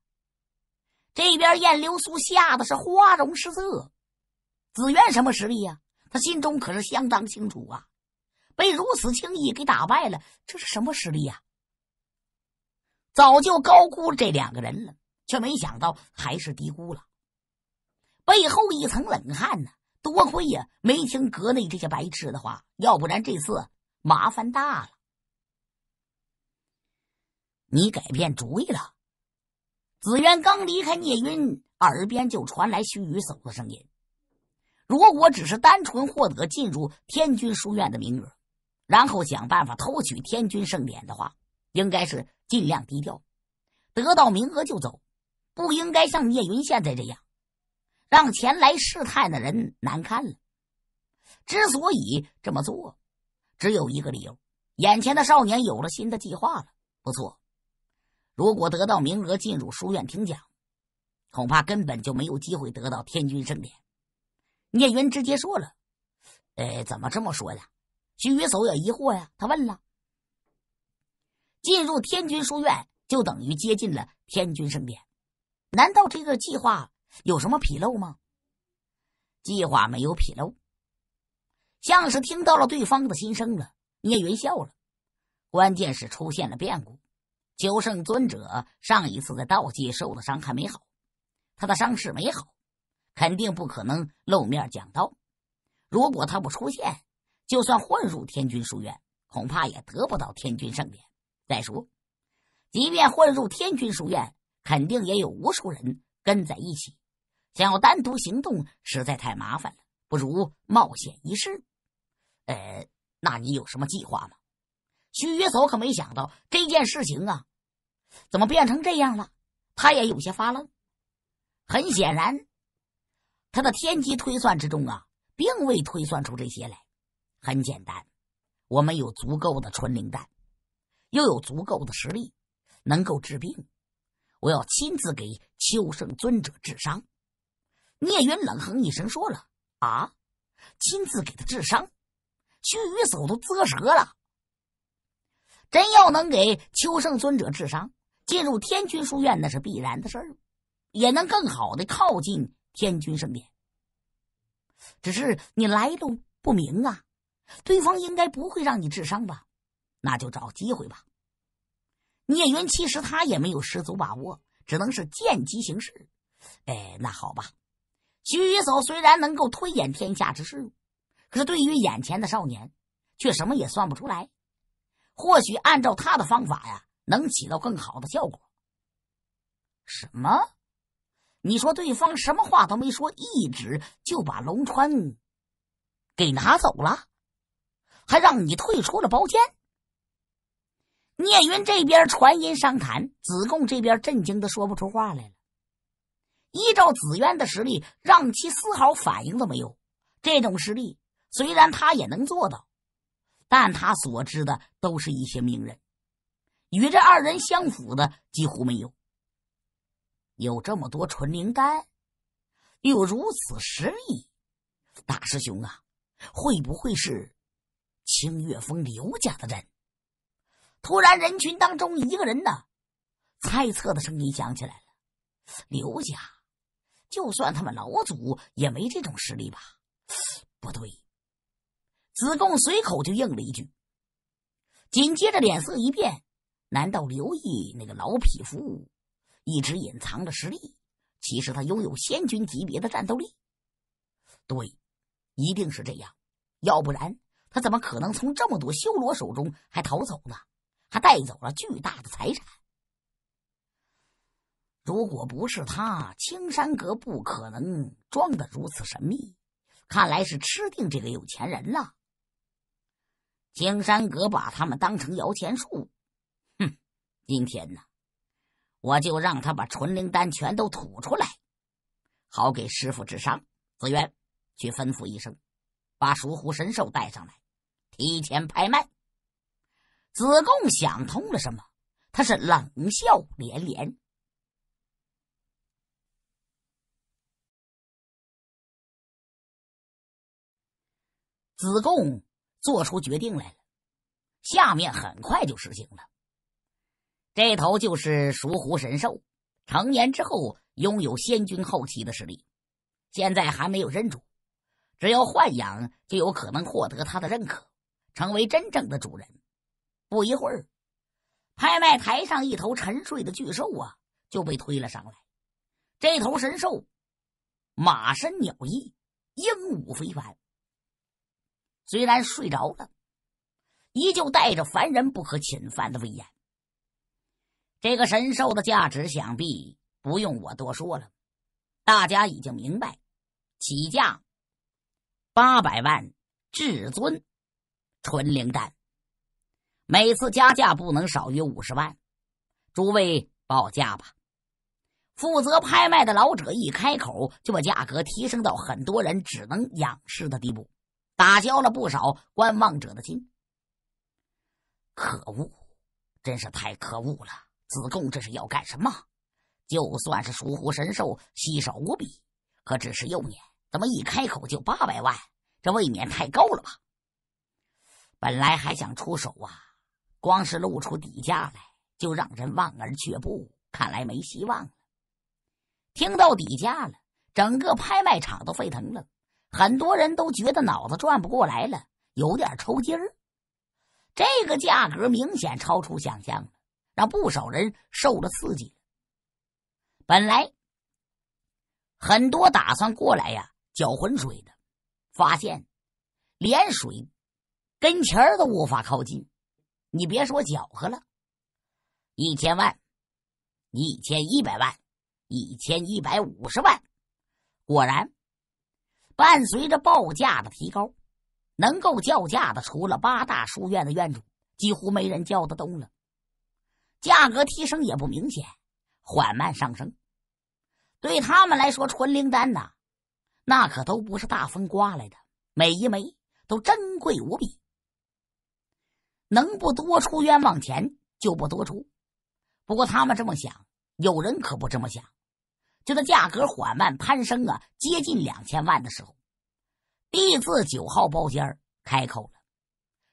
这边燕流苏吓得是花容失色。紫苑什么实力呀？他心中可是相当清楚啊！被如此轻易给打败了，这是什么实力呀？早就高估这两个人了，却没想到还是低估了。背后一层冷汗呢，多亏呀没听阁内这些白痴的话，要不然这次麻烦大了。你改变主意了？紫渊刚离开聂云，耳边就传来须臾叟的声音：“如果只是单纯获得进入天君书院的名额，然后想办法偷取天君圣典的话，应该是尽量低调，得到名额就走，不应该像聂云现在这样。”让前来试探的人难堪了。之所以这么做，只有一个理由：眼前的少年有了新的计划了。不错，如果得到名额进入书院听讲，恐怕根本就没有机会得到天君圣典。聂云直接说了：“呃，怎么这么说呀？”徐雨走也疑惑呀，他问了：“进入天君书院就等于接近了天君圣殿。难道这个计划有什么纰漏吗？计划没有纰漏，像是听到了对方的心声了。聂云笑了，关键是出现了变故。九圣尊者上一次在道界受的伤还没好，他的伤势没好，肯定不可能露面讲道。如果他不出现，就算混入天君书院，恐怕也得不到天君圣典。再说，即便混入天君书院，肯定也有无数人跟在一起，想要单独行动实在太麻烦了，不如冒险一试。呃，那你有什么计划吗？徐月叟可没想到这件事情啊，怎么变成这样了？他也有些发愣。很显然，他的天机推算之中啊，并未推算出这些来。很简单，我们有足够的纯灵丹，又有足够的实力，能够治病。我要亲自给秋圣尊者治伤。聂云冷哼一声说了：“啊，亲自给他治伤？”须臾手都啧舌了。真要能给秋圣尊者治伤，进入天君书院那是必然的事儿，也能更好的靠近天君圣殿。只是你来路不明啊。对方应该不会让你治伤吧？那就找机会吧。聂云其实他也没有十足把握，只能是见机行事。哎，那好吧。徐雨叟虽然能够推演天下之事，可是对于眼前的少年，却什么也算不出来。或许按照他的方法呀，能起到更好的效果。什么？你说对方什么话都没说，一指就把龙川给拿走了？还让你退出了包间。聂云这边传音商谈，子贡这边震惊的说不出话来了。依照紫渊的实力，让其丝毫反应都没有。这种实力虽然他也能做到，但他所知的都是一些名人，与这二人相符的几乎没有。有这么多纯灵丹，又如此实力，大师兄啊，会不会是？清月峰刘家的人，突然人群当中一个人呢，猜测的声音响起来了。刘家，就算他们老祖也没这种实力吧？不对，子贡随口就应了一句，紧接着脸色一变，难道刘毅那个老匹夫一直隐藏着实力？其实他拥有仙君级别的战斗力。对，一定是这样，要不然。他怎么可能从这么多修罗手中还逃走呢？还带走了巨大的财产。如果不是他，青山阁不可能装的如此神秘。看来是吃定这个有钱人了。青山阁把他们当成摇钱树。哼，今天呢，我就让他把纯灵丹全都吐出来，好给师傅治伤。子渊，去吩咐一声，把属虎神兽带上来。提前拍卖，子贡想通了什么？他是冷笑连连。子贡做出决定来了，下面很快就实行了。这头就是熟狐神兽，成年之后拥有仙君后期的实力，现在还没有认主，只要豢养就有可能获得他的认可。成为真正的主人。不一会儿，拍卖台上一头沉睡的巨兽啊就被推了上来。这头神兽，马身鸟翼，英武非凡。虽然睡着了，依旧带着凡人不可侵犯的威严。这个神兽的价值，想必不用我多说了，大家已经明白，起价八百万，至尊。纯灵丹，每次加价不能少于五十万。诸位报价吧。负责拍卖的老者一开口，就把价格提升到很多人只能仰视的地步，打消了不少观望者的心。可恶，真是太可恶了！子贡这是要干什么？就算是属虎神兽稀少无比，可只是幼年，怎么一开口就八百万？这未免太高了吧？本来还想出手啊，光是露出底价来，就让人望而却步，看来没希望了。听到底价了，整个拍卖场都沸腾了，很多人都觉得脑子转不过来了，有点抽筋儿。这个价格明显超出想象了，让不少人受了刺激。本来很多打算过来呀搅浑水的，发现连水跟前儿都无法靠近。你别说搅和了，一千万、一千一百万、一千一百五十万，果然伴随着报价的提高。能够叫价的，除了八大书院的院主，几乎没人叫得动了。价格提升也不明显，缓慢上升。对他们来说，纯灵丹呐，那可都不是大风刮来的，每一枚都珍贵无比。能不多出冤枉钱就不多出。不过他们这么想，有人可不这么想。就在价格缓慢攀升啊，接近两千万的时候。地字九号包间开口了，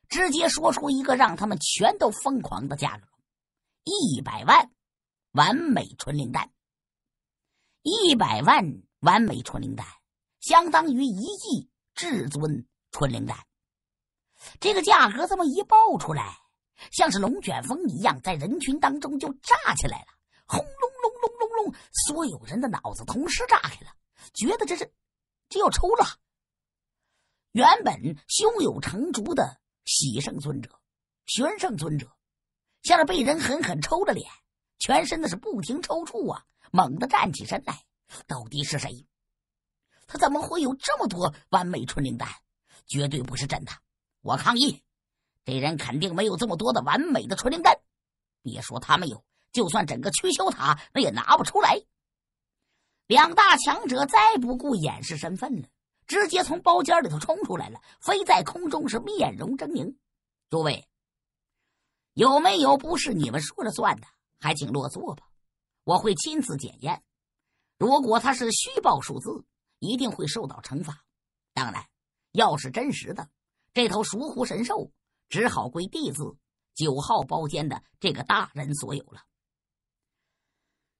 直接说出一个让他们全都疯狂的价格：一百万完美纯灵丹。一百万完美纯灵丹，相当于一亿至尊纯灵丹。这个价格这么一报出来，像是龙卷风一样，在人群当中就炸起来了，轰隆隆隆隆隆，所有人的脑子同时炸开了，觉得这是就要抽了。原本胸有成竹的喜圣尊者、玄圣尊者，像是被人狠狠抽了脸，全身的是不停抽搐啊！猛地站起身来，到底是谁？他怎么会有这么多完美纯灵丹？绝对不是真的！我抗议！这人肯定没有这么多的完美的纯灵丹。别说他没有，就算整个曲丘塔，那也拿不出来。两大强者再不顾掩饰身份了。直接从包间里头冲出来了，飞在空中是面容狰狞。诸位，有没有不是你们说了算的？还请落座吧，我会亲自检验。如果他是虚报数字，一定会受到惩罚。当然，要是真实的，这头熟狐神兽只好归弟子九号包间的这个大人所有了。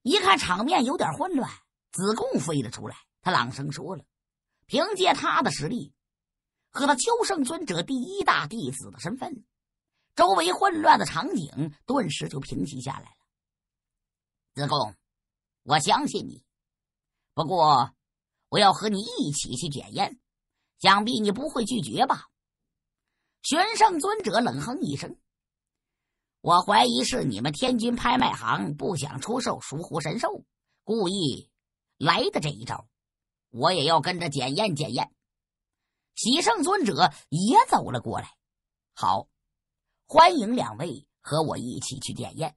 一看场面有点混乱，子贡飞了出来，他朗声说了。凭借他的实力和他秋圣尊者第一大弟子的身份，周围混乱的场景顿时就平息下来了。子贡，我相信你，不过我要和你一起去检验，想必你不会拒绝吧？玄圣尊者冷哼一声：“我怀疑是你们天君拍卖行不想出售熟狐神兽，故意来的这一招。”我也要跟着检验检验。喜圣尊者也走了过来，好，欢迎两位和我一起去检验。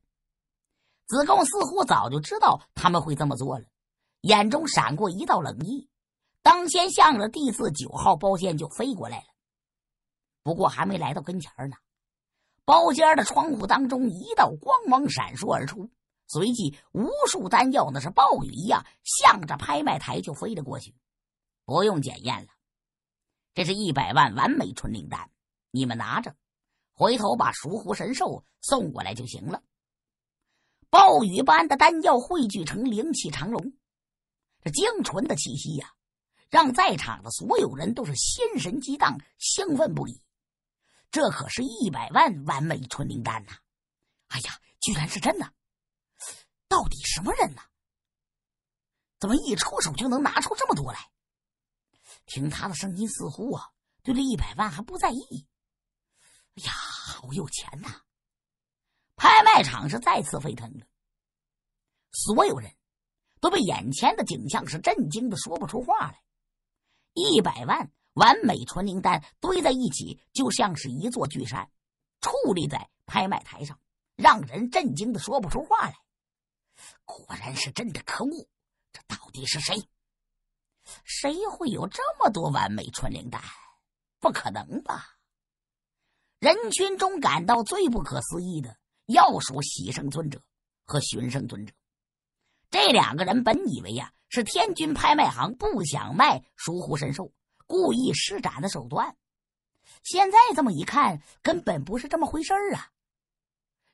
子贡似乎早就知道他们会这么做了，眼中闪过一道冷意，当先向着第四九号包间就飞过来了。不过还没来到跟前呢，包间的窗户当中一道光芒闪烁而出。随即，无数丹药那是暴雨一样，向着拍卖台就飞了过去。不用检验了，这是一百万完美纯灵丹，你们拿着，回头把熟狐神兽送过来就行了。暴雨般的丹药汇聚成灵气长龙，这精纯的气息呀，让在场的所有人都是心神激荡，兴奋不已。这可是一百万完美纯灵丹呐！哎呀，居然是真的！到底什么人呢？怎么一出手就能拿出这么多来？听他的声音，似乎啊，对这一百万还不在意。哎呀，好有钱呐！拍卖场是再次沸腾了，所有人都被眼前的景象是震惊的说不出话来。一百万完美传灵丹堆在一起，就像是一座巨山，矗立在拍卖台上，让人震惊的说不出话来。果然是真的，可恶！这到底是谁？谁会有这么多完美传灵丹？不可能吧！人群中感到最不可思议的，要数喜圣尊者和寻圣尊者。这两个人本以为呀，是天君拍卖行不想卖疏忽神兽，故意施展的手段。现在这么一看，根本不是这么回事儿啊！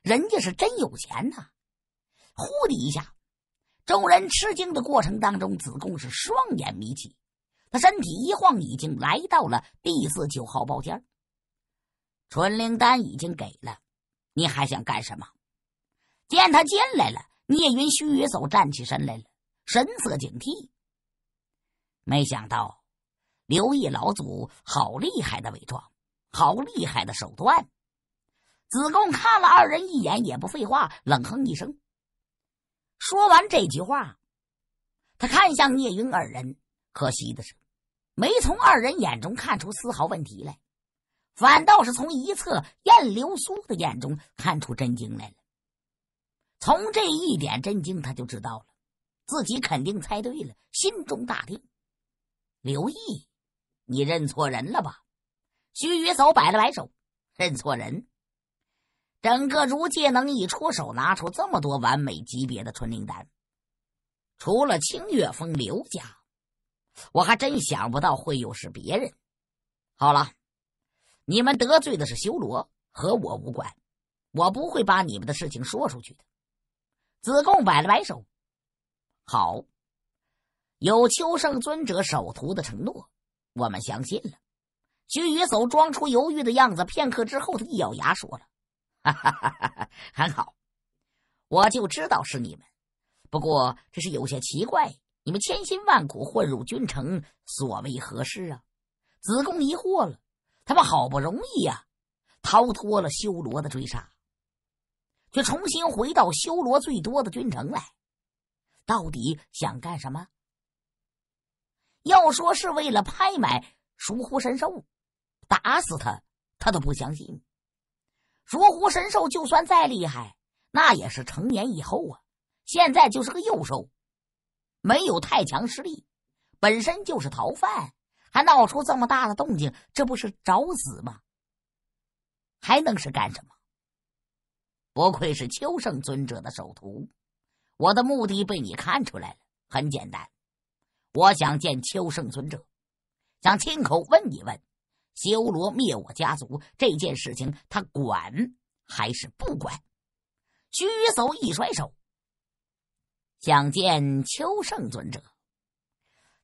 人家是真有钱呐！呼的一下，众人吃惊的过程当中，子贡是双眼眯起，他身体一晃，已经来到了第四九号包间。纯灵丹已经给了，你还想干什么？见他进来了，聂云、虚也走站起身来了，神色警惕。没想到刘毅老祖好厉害的伪装，好厉害的手段。子贡看了二人一眼，也不废话，冷哼一声。说完这句话，他看向聂云二人。可惜的是，没从二人眼中看出丝毫问题来，反倒是从一侧燕流苏的眼中看出震惊来了。从这一点震惊，他就知道了，自己肯定猜对了，心中大定。刘毅，你认错人了吧？徐雨叟摆了摆手，认错人。整个如界能一出手拿出这么多完美级别的纯灵丹，除了清月峰刘家，我还真想不到会又是别人。好了，你们得罪的是修罗，和我无关，我不会把你们的事情说出去的。子贡摆了摆手，好，有秋圣尊者守徒的承诺，我们相信了。徐雨叟装出犹豫的样子，片刻之后，他一咬牙说了。哈哈哈哈！很好，我就知道是你们。不过这是有些奇怪，你们千辛万苦混入军城，所为何事啊？子贡疑惑了。他们好不容易呀，逃脱了修罗的追杀，却重新回到修罗最多的军城来，到底想干什么？要说是为了拍买疏忽神兽，打死他，他都不相信。如狐神兽就算再厉害，那也是成年以后啊。现在就是个幼兽，没有太强实力，本身就是逃犯，还闹出这么大的动静，这不是找死吗？还能是干什么？不愧是秋圣尊者的首徒，我的目的被你看出来了。很简单，我想见秋圣尊者，想亲口问一问。修罗灭我家族这件事情，他管还是不管？徐叟一甩手，想见秋圣尊者。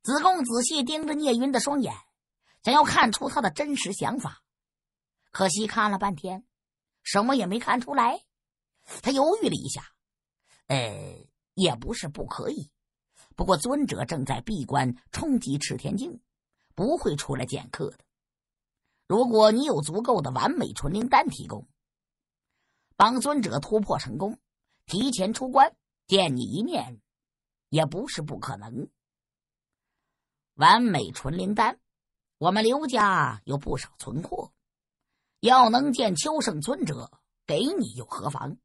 子贡仔细盯着聂云的双眼，想要看出他的真实想法。可惜看了半天，什么也没看出来。他犹豫了一下，呃，也不是不可以，不过尊者正在闭关冲击赤天境，不会出来见客的。如果你有足够的完美纯灵丹提供，帮尊者突破成功，提前出关见你一面，也不是不可能。完美纯灵丹，我们刘家有不少存货，要能见秋圣尊者，给你又何妨？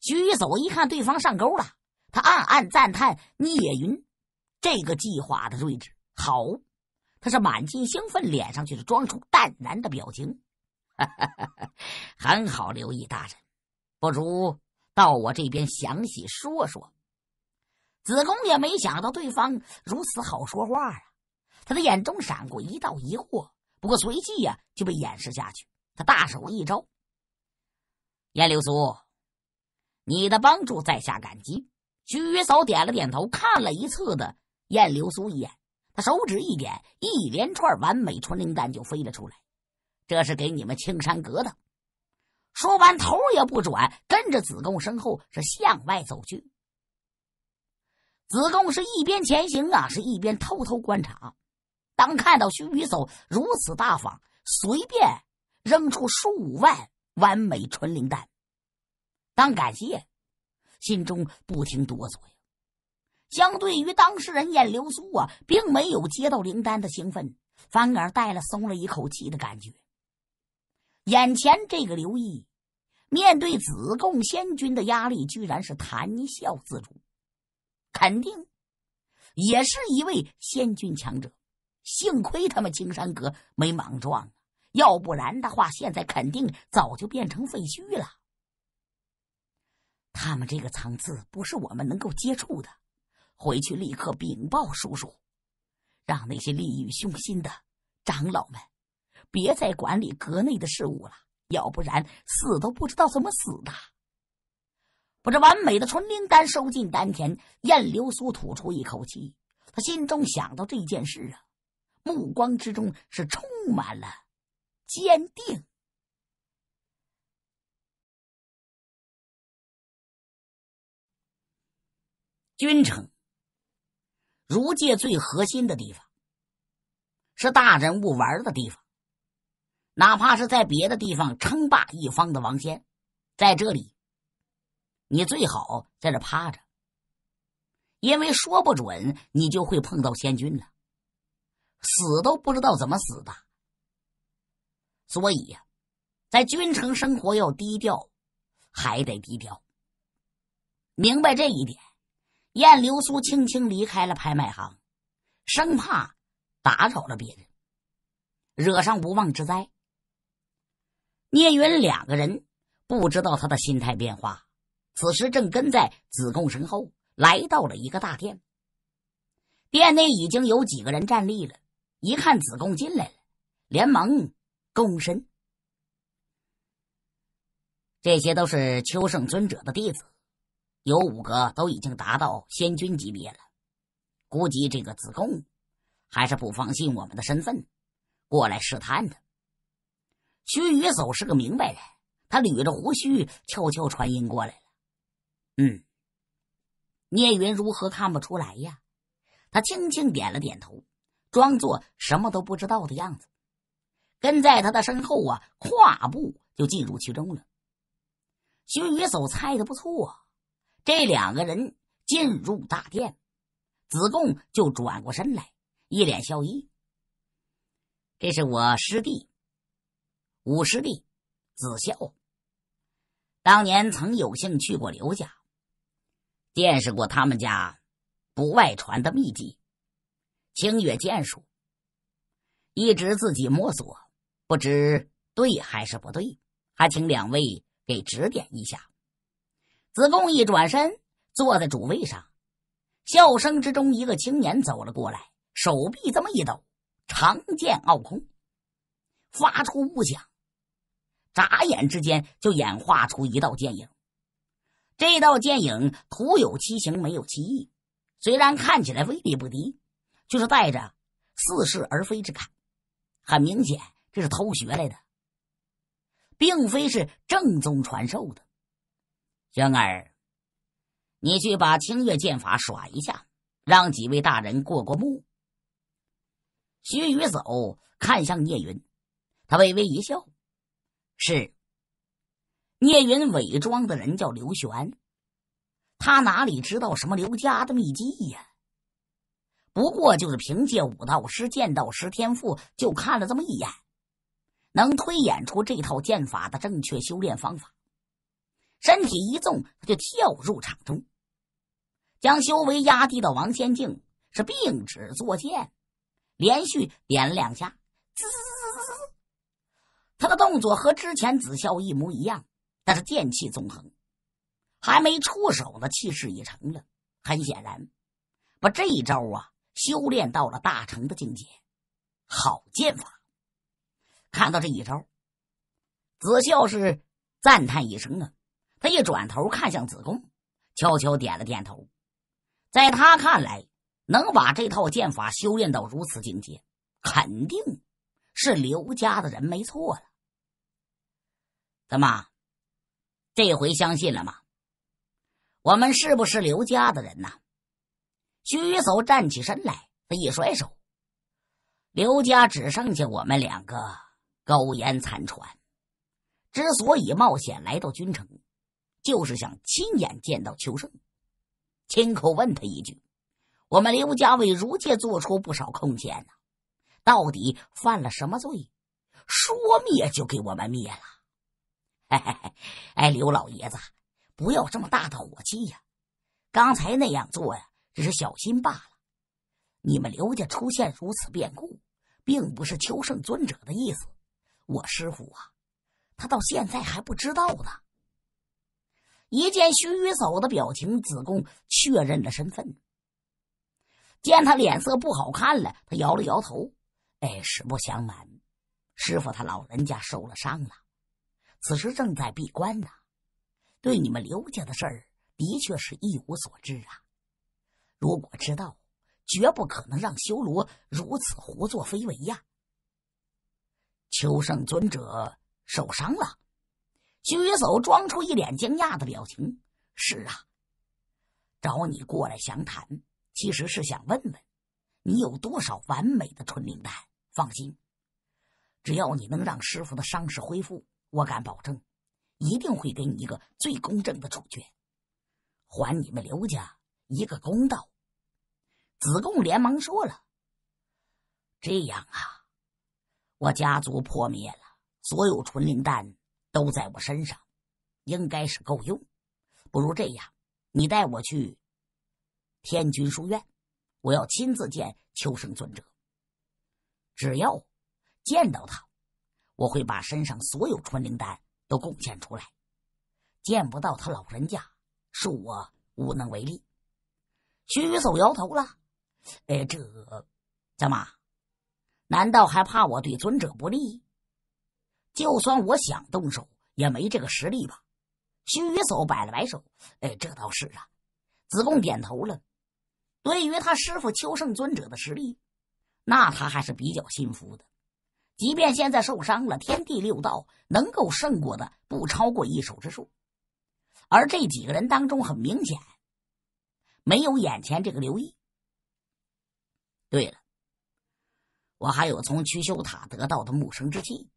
徐走一看对方上钩了，他暗暗赞叹聂云这个计划的睿智，好。他是满心兴奋，脸上却是装出淡然的表情。很好，刘毅大人，不如到我这边详细说说。子贡也没想到对方如此好说话啊，他的眼中闪过一道疑惑，不过随即呀就被掩饰下去。他大手一招：“燕流苏，你的帮助在下感激。”徐月嫂点了点头，看了一次的燕流苏一眼。他手指一点，一连串完美纯灵丹就飞了出来。这是给你们青山阁的。说完，头也不转，跟着子贡身后是向外走去。子贡是一边前行啊，是一边偷偷观察。当看到徐雨叟如此大方，随便扔出数万完美纯灵丹当感谢，心中不停哆嗦呀。相对于当事人燕流苏啊，并没有接到灵丹的兴奋，反而带了松了一口气的感觉。眼前这个刘毅，面对子贡仙君的压力，居然是谈笑自如，肯定也是一位仙君强者。幸亏他们青山阁没莽撞，要不然的话，现在肯定早就变成废墟了。他们这个层次，不是我们能够接触的。回去立刻禀报叔叔，让那些利欲熏心的长老们别再管理阁内的事务了，要不然死都不知道怎么死的。把这完美的纯灵丹收进丹田，燕流苏吐出一口气，他心中想到这件事啊，目光之中是充满了坚定。君城，如界最核心的地方，是大人物玩的地方。哪怕是在别的地方称霸一方的王仙，在这里，你最好在这趴着，因为说不准你就会碰到仙君了，死都不知道怎么死的。所以呀，在君城生活要低调，还得低调。明白这一点。燕流苏轻轻离开了拍卖行，生怕打扰了别人，惹上无妄之灾。聂云两个人不知道他的心态变化，此时正跟在子贡身后来到了一个大殿。殿内已经有几个人站立了，一看子贡进来了，连忙躬身。这些都是秋圣尊者的弟子。有五个都已经达到仙君级别了，估计这个子贡还是不放心我们的身份，过来试探的。徐雨走是个明白人，他捋着胡须，悄悄传音过来了。嗯，聂云如何看不出来呀？他轻轻点了点头，装作什么都不知道的样子，跟在他的身后啊，跨步就进入其中了。徐雨走猜的不错。这两个人进入大殿，子贡就转过身来，一脸笑意。这是我师弟，五师弟子孝。当年曾有幸去过刘家，见识过他们家不外传的秘籍——清月剑术，一直自己摸索，不知对还是不对，还请两位给指点一下。子贡一转身，坐在主位上，笑声之中，一个青年走了过来，手臂这么一抖，长剑傲空，发出雾响，眨眼之间就演化出一道剑影。这道剑影徒有其形，没有其意，虽然看起来威力不低，就是带着似是而非之感。很明显，这是偷学来的，并非是正宗传授的。娟儿，你去把清月剑法耍一下，让几位大人过过目。徐宇走看向聂云，他微微一笑：“是。”聂云伪装的人叫刘玄，他哪里知道什么刘家的秘籍呀？不过就是凭借武道师、剑道师天赋，就看了这么一眼，能推演出这套剑法的正确修炼方法。身体一纵，他就跳入场中，将修为压低到王仙境，是并指作剑，连续点两下，滋。他的动作和之前子孝一模一样，但是剑气纵横，还没出手呢气势已成了。很显然，把这一招啊修炼到了大成的境界。好剑法！看到这一招，子孝是赞叹一声啊。他一转头看向子贡，悄悄点了点头。在他看来，能把这套剑法修炼到如此境界，肯定是刘家的人没错了。怎么，这回相信了吗？我们是不是刘家的人呢？徐叟站起身来，他一甩手：“刘家只剩下我们两个，苟延残喘。之所以冒险来到君城。”就是想亲眼见到秋盛，亲口问他一句：“我们刘家为如界做出不少贡献呢，到底犯了什么罪？说灭就给我们灭了？”，哎，刘老爷子，不要这么大的火气呀！刚才那样做呀，只是小心罢了。你们刘家出现如此变故，并不是秋盛尊者的意思。我师傅啊，他到现在还不知道呢。一见徐雨走的表情，子贡确认了身份。见他脸色不好看了，他摇了摇头：“哎，实不相瞒，师傅他老人家受了伤了，此时正在闭关呢。对你们刘家的事儿，的确是一无所知啊。如果知道，绝不可能让修罗如此胡作非为呀。秋圣尊者受伤了，徐叟装出一脸惊讶的表情。是啊，找你过来详谈，其实是想问问你有多少完美的纯灵丹。放心，只要你能让师傅的伤势恢复，我敢保证，一定会给你一个最公正的处决，还你们刘家一个公道。子贡连忙说了：“这样啊，我家族破灭了，所有纯灵丹都在我身上，应该是够用。不如这样，你带我去天君书院，我要亲自见秋生尊者。只要见到他，我会把身上所有穿灵丹都贡献出来。见不到他老人家，恕我无能为力。”徐宇叟摇头了。哎，这怎么？难道还怕我对尊者不利？就算我想动手，也没这个实力吧？徐雨叟摆了摆手，哎，这倒是啊。子贡点头了。对于他师傅秋圣尊者的实力，那他还是比较信服的。即便现在受伤了，天地六道能够胜过的不超过一手之数。而这几个人当中，很明显没有眼前这个刘毅。对了，我还有从曲修塔得到的木生之气。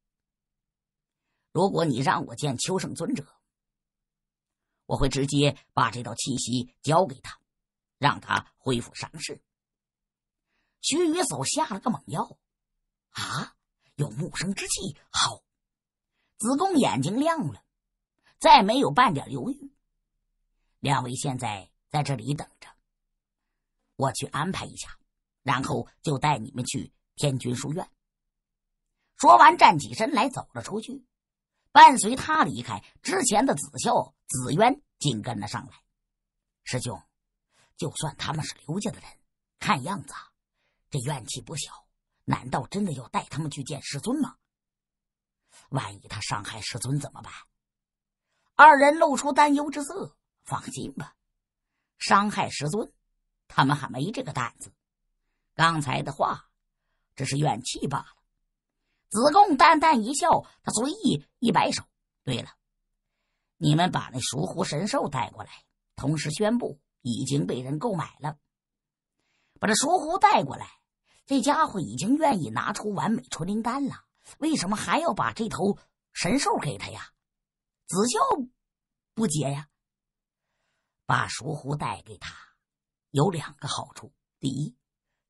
如果你让我见秋圣尊者，我会直接把这道气息交给他，让他恢复伤势。徐雨叟下了个猛药，啊，有木生之气，好！子贡眼睛亮了，再没有半点犹豫。两位现在在这里等着，我去安排一下。然后就带你们去天君书院。说完，站起身来，走了出去。伴随他离开，之前的子孝、子渊紧跟了上来。师兄，就算他们是刘家的人，看样子这怨气不小。难道真的要带他们去见师尊吗？万一他伤害师尊怎么办？二人露出担忧之色。放心吧，伤害师尊，他们还没这个胆子。刚才的话，只是怨气罢了。子贡淡淡一笑，他随意一摆手：“对了，你们把那熟狐神兽带过来，同时宣布已经被人购买了。把这熟狐带过来，这家伙已经愿意拿出完美纯灵丹了，为什么还要把这头神兽给他呀？”子孝不解呀。把熟狐带给他，有两个好处：第一，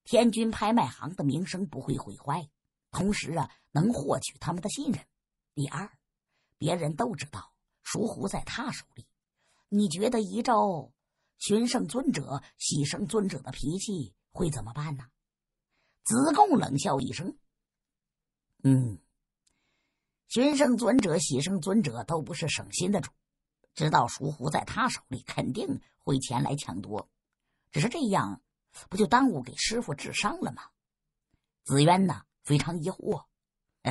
天君拍卖行的名声不会毁坏，同时啊，能获取他们的信任。第二，别人都知道蜀虎在他手里，你觉得依照寻圣尊者、喜生尊者的脾气会怎么办呢？子贡冷笑一声：“嗯，寻圣尊者、喜生尊者都不是省心的主，知道蜀虎在他手里，肯定会前来抢夺。只是这样。”不就耽误给师傅治伤了吗？紫渊呢？非常疑惑。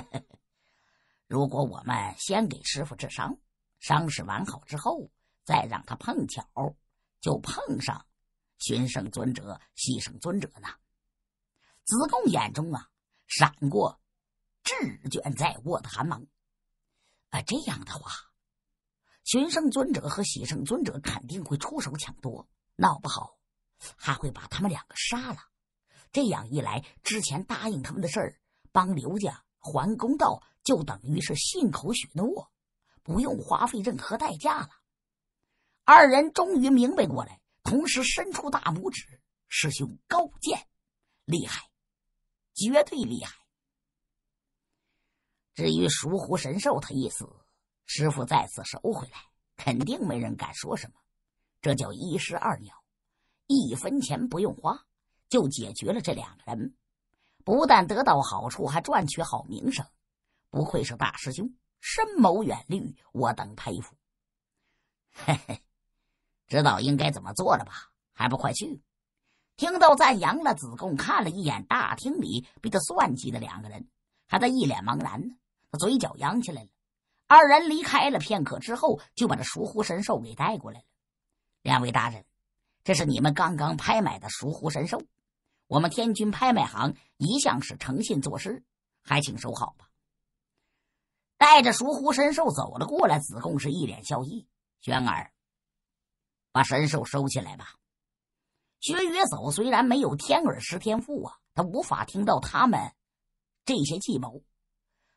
如果我们先给师傅治伤，伤势完好之后，再让他碰巧就碰上寻圣尊者、西圣尊者呢？子贡眼中啊，闪过志卷在握的寒芒。啊，这样的话，寻圣尊者和喜圣尊者肯定会出手抢夺，闹不好。还会把他们两个杀了，这样一来，之前答应他们的事儿，帮刘家还公道，就等于是信口许诺，不用花费任何代价了。二人终于明白过来，同时伸出大拇指：“师兄高见，厉害，绝对厉害。”至于熟狐神兽，他一死，师傅再次收回来，肯定没人敢说什么。这叫一石二鸟。一分钱不用花，就解决了这两个人，不但得到好处，还赚取好名声。不愧是大师兄，深谋远虑，我等佩服。嘿嘿，知道应该怎么做了吧？还不快去！听到赞扬了，子贡看了一眼大厅里被他算计的两个人，还在一脸茫然呢。他嘴角扬起来了。二人离开了片刻之后，就把这熟狐神兽给带过来了。两位大人，这是你们刚刚拍卖的熟狐神兽，我们天君拍卖行一向是诚信做事，还请收好吧。带着熟狐神兽走了过来，子贡是一脸笑意：“轩儿，把神兽收起来吧。”薛岳走虽然没有天耳识天赋啊，他无法听到他们这些计谋，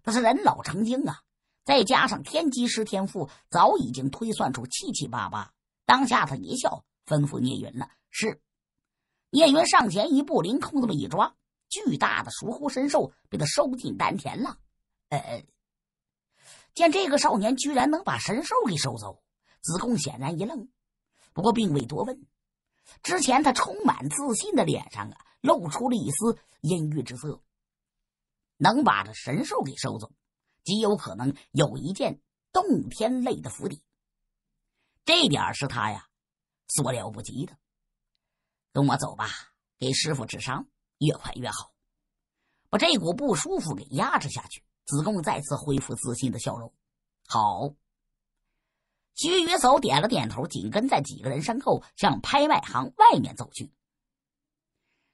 但是人老成精啊，再加上天机识天赋，早已经推算出七七八八。当下他一笑，吩咐聂云了：“是。”聂云上前一步，凌空这么一抓，巨大的疏忽神兽被他收进丹田了。呃，见这个少年居然能把神兽给收走，子贡显然一愣，不过并未多问。之前他充满自信的脸上啊，露出了一丝阴郁之色。能把这神兽给收走，极有可能有一件洞天类的府邸。这点是他呀所了不及的。跟我走吧，给师傅治伤，越快越好。把这股不舒服给压制下去。子贡再次恢复自信的笑容。好。徐雨叟点了点头，紧跟在几个人身后向拍卖行外面走去。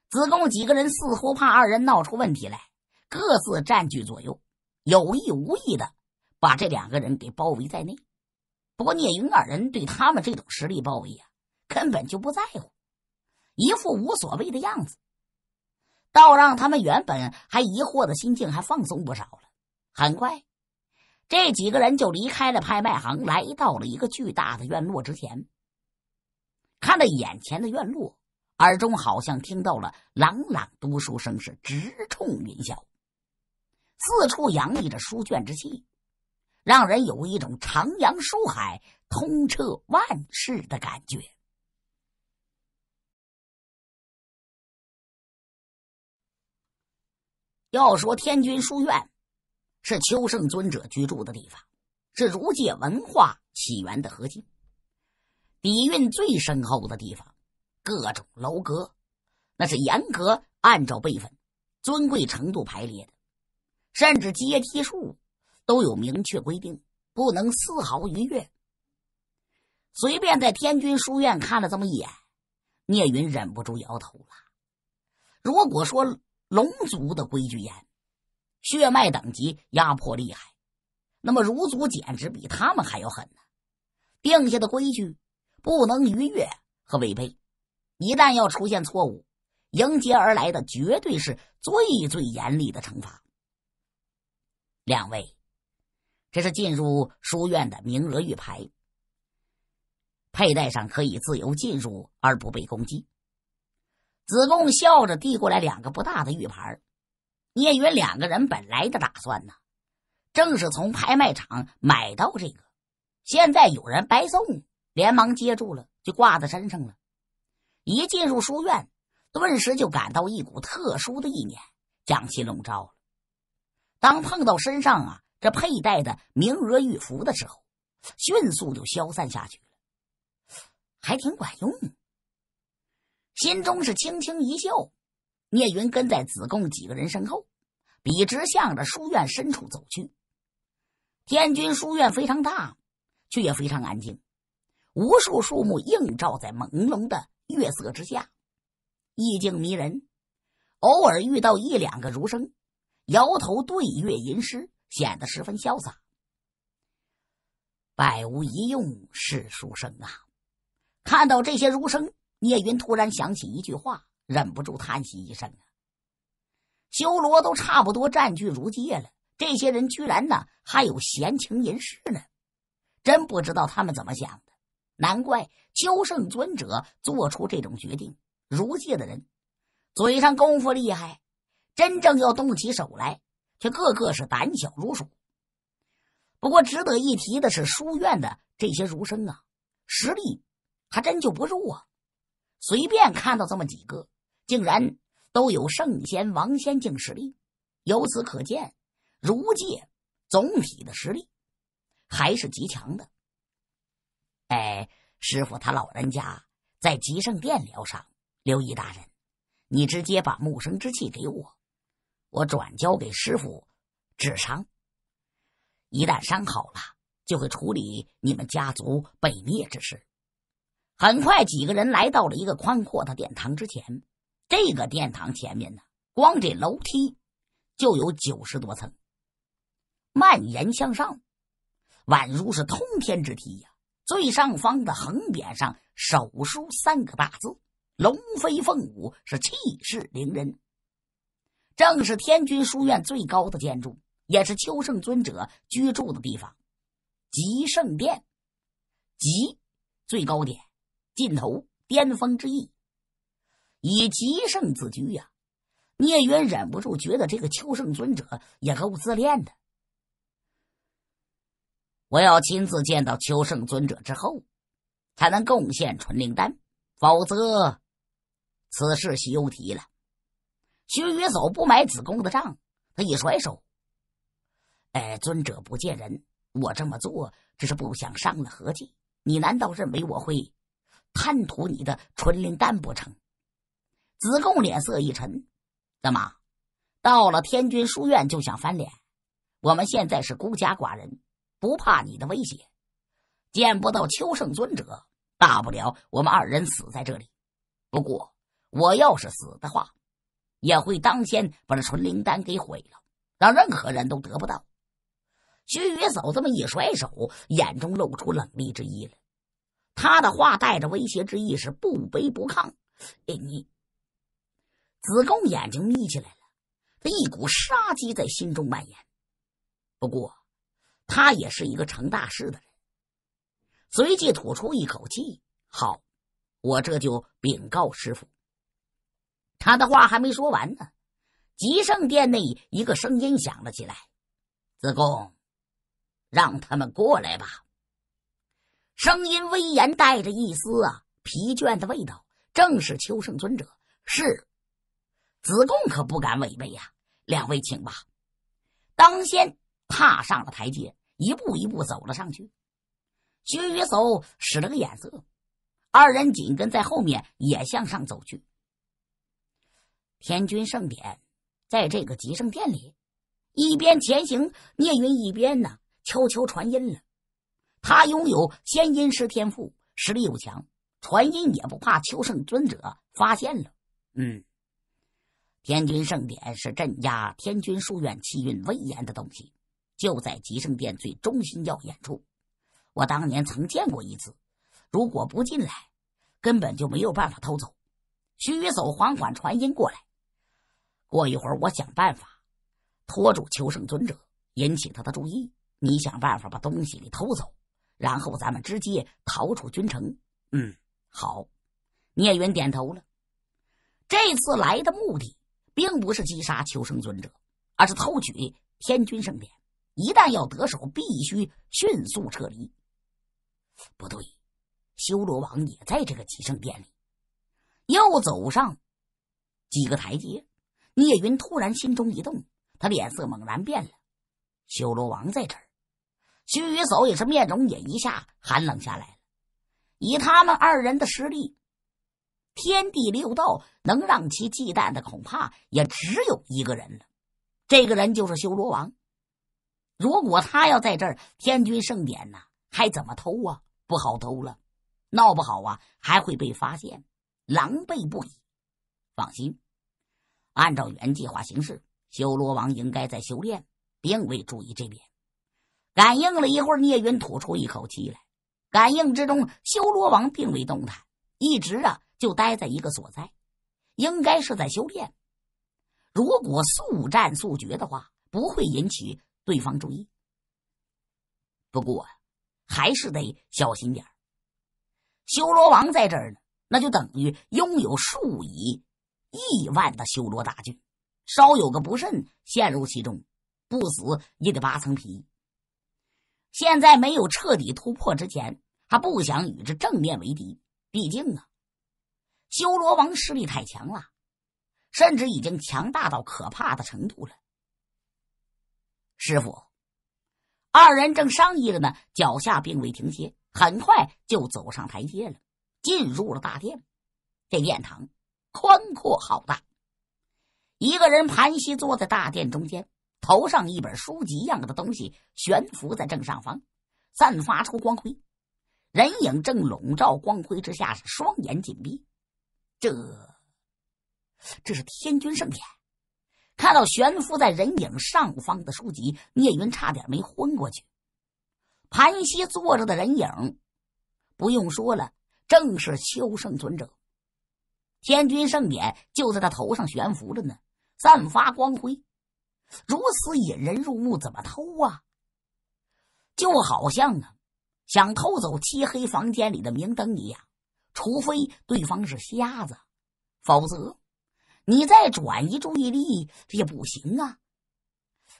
子贡几个人似乎怕二人闹出问题来，各自占据左右，有意无意的把这两个人给包围在内。不过聂云二人对他们这种实力包围啊，根本就不在乎，一副无所谓的样子，倒让他们原本还疑惑的心境还放松不少了。很快。这几个人就离开了拍卖行，来到了一个巨大的院落之前。看着眼前的院落，耳中好像听到了朗朗读书声，是直冲云霄。四处洋溢着书卷之气，让人有一种徜徉书海、通彻万世的感觉。要说天君书院。是秋圣尊者居住的地方，是儒界文化起源的核心，底蕴最深厚的地方。各种楼阁，那是严格按照辈分、尊贵程度排列的，甚至阶梯数都有明确规定，不能丝毫逾越。随便在天君书院看了这么一眼，聂云忍不住摇头了。如果说龙族的规矩严，血脉等级压迫厉害，那么儒族简直比他们还要狠呢。定下的规矩不能逾越和违背，一旦要出现错误，迎接而来的绝对是最最严厉的惩罚。两位，这是进入书院的名额玉牌，佩戴上可以自由进入而不被攻击。子贡笑着递过来两个不大的玉牌。聂云两个人本来的打算呢，正是从拍卖场买到这个，现在有人白送，连忙接住了，就挂在身上了。一进入书院，顿时就感到一股特殊的意念将其笼罩了。当碰到身上啊这佩戴的明额玉符的时候，迅速就消散下去了，还挺管用。心中是轻轻一笑。聂云跟在子贡几个人身后，笔直向着书院深处走去。天君书院非常大，却也非常安静，无数树木映照在朦胧的月色之下，意境迷人。偶尔遇到一两个儒生，摇头对月吟诗，显得十分潇洒。百无一用是书生啊！看到这些儒生，聂云突然想起一句话。忍不住叹息一声啊！修罗都差不多占据如界了，这些人居然呢还有闲情吟诗呢，真不知道他们怎么想的。难怪秋圣尊者做出这种决定。如界的人嘴上功夫厉害，真正要动起手来，却个个是胆小如鼠。不过值得一提的是，书院的这些儒生啊，实力还真就不弱啊！随便看到这么几个。竟然都有圣仙、王仙境实力，由此可见，儒界总体的实力还是极强的。哎，师傅他老人家在极圣殿疗伤，刘毅大人，你直接把木生之气给我，我转交给师傅治伤。一旦伤好了，就会处理你们家族被灭之事。很快，几个人来到了一个宽阔的殿堂之前。这个殿堂前面呢，光这楼梯就有九十多层，蔓延向上，宛如是通天之梯呀。最上方的横匾上手书三个大字：“龙飞凤舞”，是气势凌人。正是天君书院最高的建筑，也是秋圣尊者居住的地方——极圣殿。极，最高点，尽头，巅峰之意。以极圣自居呀，聂云忍不住觉得这个秋圣尊者也够自恋的。我要亲自见到求圣尊者之后，才能贡献纯灵丹，否则此事休提了。徐雨走不买子贡的账，他一甩手：“哎，尊者不见人，我这么做只是不想伤了和气。你难道认为我会贪图你的纯灵丹不成？”子贡脸色一沉：“怎么，到了天君书院就想翻脸？我们现在是孤家寡人。”不怕你的威胁，见不到秋圣尊者，大不了我们二人死在这里。不过我要是死的话，也会当先把这纯灵丹给毁了，让任何人都得不到。徐雨嫂这么一甩手，眼中露出冷厉之意了。他的话带着威胁之意，是不卑不亢。哎，你子贡眼睛眯起来了，他一股杀机在心中蔓延。不过。他也是一个成大事的人，随即吐出一口气：“好，我这就禀告师傅。”他的话还没说完呢，极圣殿内一个声音响了起来：“子贡，让他们过来吧。”声音威严，带着一丝啊疲倦的味道，正是秋圣尊者。是，子贡可不敢违背呀。两位请吧。当先。踏上了台阶，一步一步走了上去。徐雨叟使了个眼色，二人紧跟在后面，也向上走去。天君盛典，在这个极圣殿里，一边前行，聂云一边呢悄悄传音了。他拥有仙音师天赋，实力又强，传音也不怕秋圣尊者发现了。嗯，天君圣典是镇压天君书院气运威严的东西。就在极圣殿最中心要眼处，我当年曾见过一次。如果不进来，根本就没有办法偷走。徐雨走缓缓传音过来。过一会儿，我想办法拖住求圣尊者，引起他的注意。你想办法把东西给偷走，然后咱们直接逃出军城。嗯，好。聂云点头了。这次来的目的并不是击杀求生尊者，而是偷取天君圣典。一旦要得手，必须迅速撤离。不对，修罗王也在这个极圣殿里。又走上几个台阶，聂云突然心中一动，他脸色猛然变了。修罗王在这儿，徐雨叟也是面容也一下寒冷下来了。以他们二人的实力，天地六道能让其忌惮的，恐怕也只有一个人了。这个人就是修罗王。如果他要在这儿，天君圣典呢，还怎么偷啊？不好偷了，闹不好啊，还会被发现，狼狈不已。放心，按照原计划行事，修罗王应该在修炼，并未注意这边。感应了一会儿，聂云吐出一口气来。感应之中，修罗王并未动弹，一直啊就待在一个所在，应该是在修炼。如果速战速决的话，不会引起。对方注意，不过还是得小心点修罗王在这儿呢，那就等于拥有数以亿万的修罗大军，稍有个不慎，陷入其中，不死也得扒层皮。现在没有彻底突破之前，他不想与之正面为敌。毕竟啊，修罗王势力太强了，甚至已经强大到可怕的程度了。师傅，二人正商议着呢，脚下并未停歇，很快就走上台阶了，进入了大殿。这殿堂宽阔浩大，一个人盘膝坐在大殿中间，头上一本书籍一样的东西悬浮在正上方，散发出光辉。人影正笼罩光辉之下，是双眼紧闭。这，这是天君圣典。看到悬浮在人影上方的书籍，聂云差点没昏过去。盘膝坐着的人影，不用说了，正是秋圣尊者。天君圣典就在他头上悬浮着呢，散发光辉，如此引人入目，怎么偷啊？就好像啊，想偷走漆黑房间里的明灯一样，除非对方是瞎子，否则你再转移注意力这也不行啊。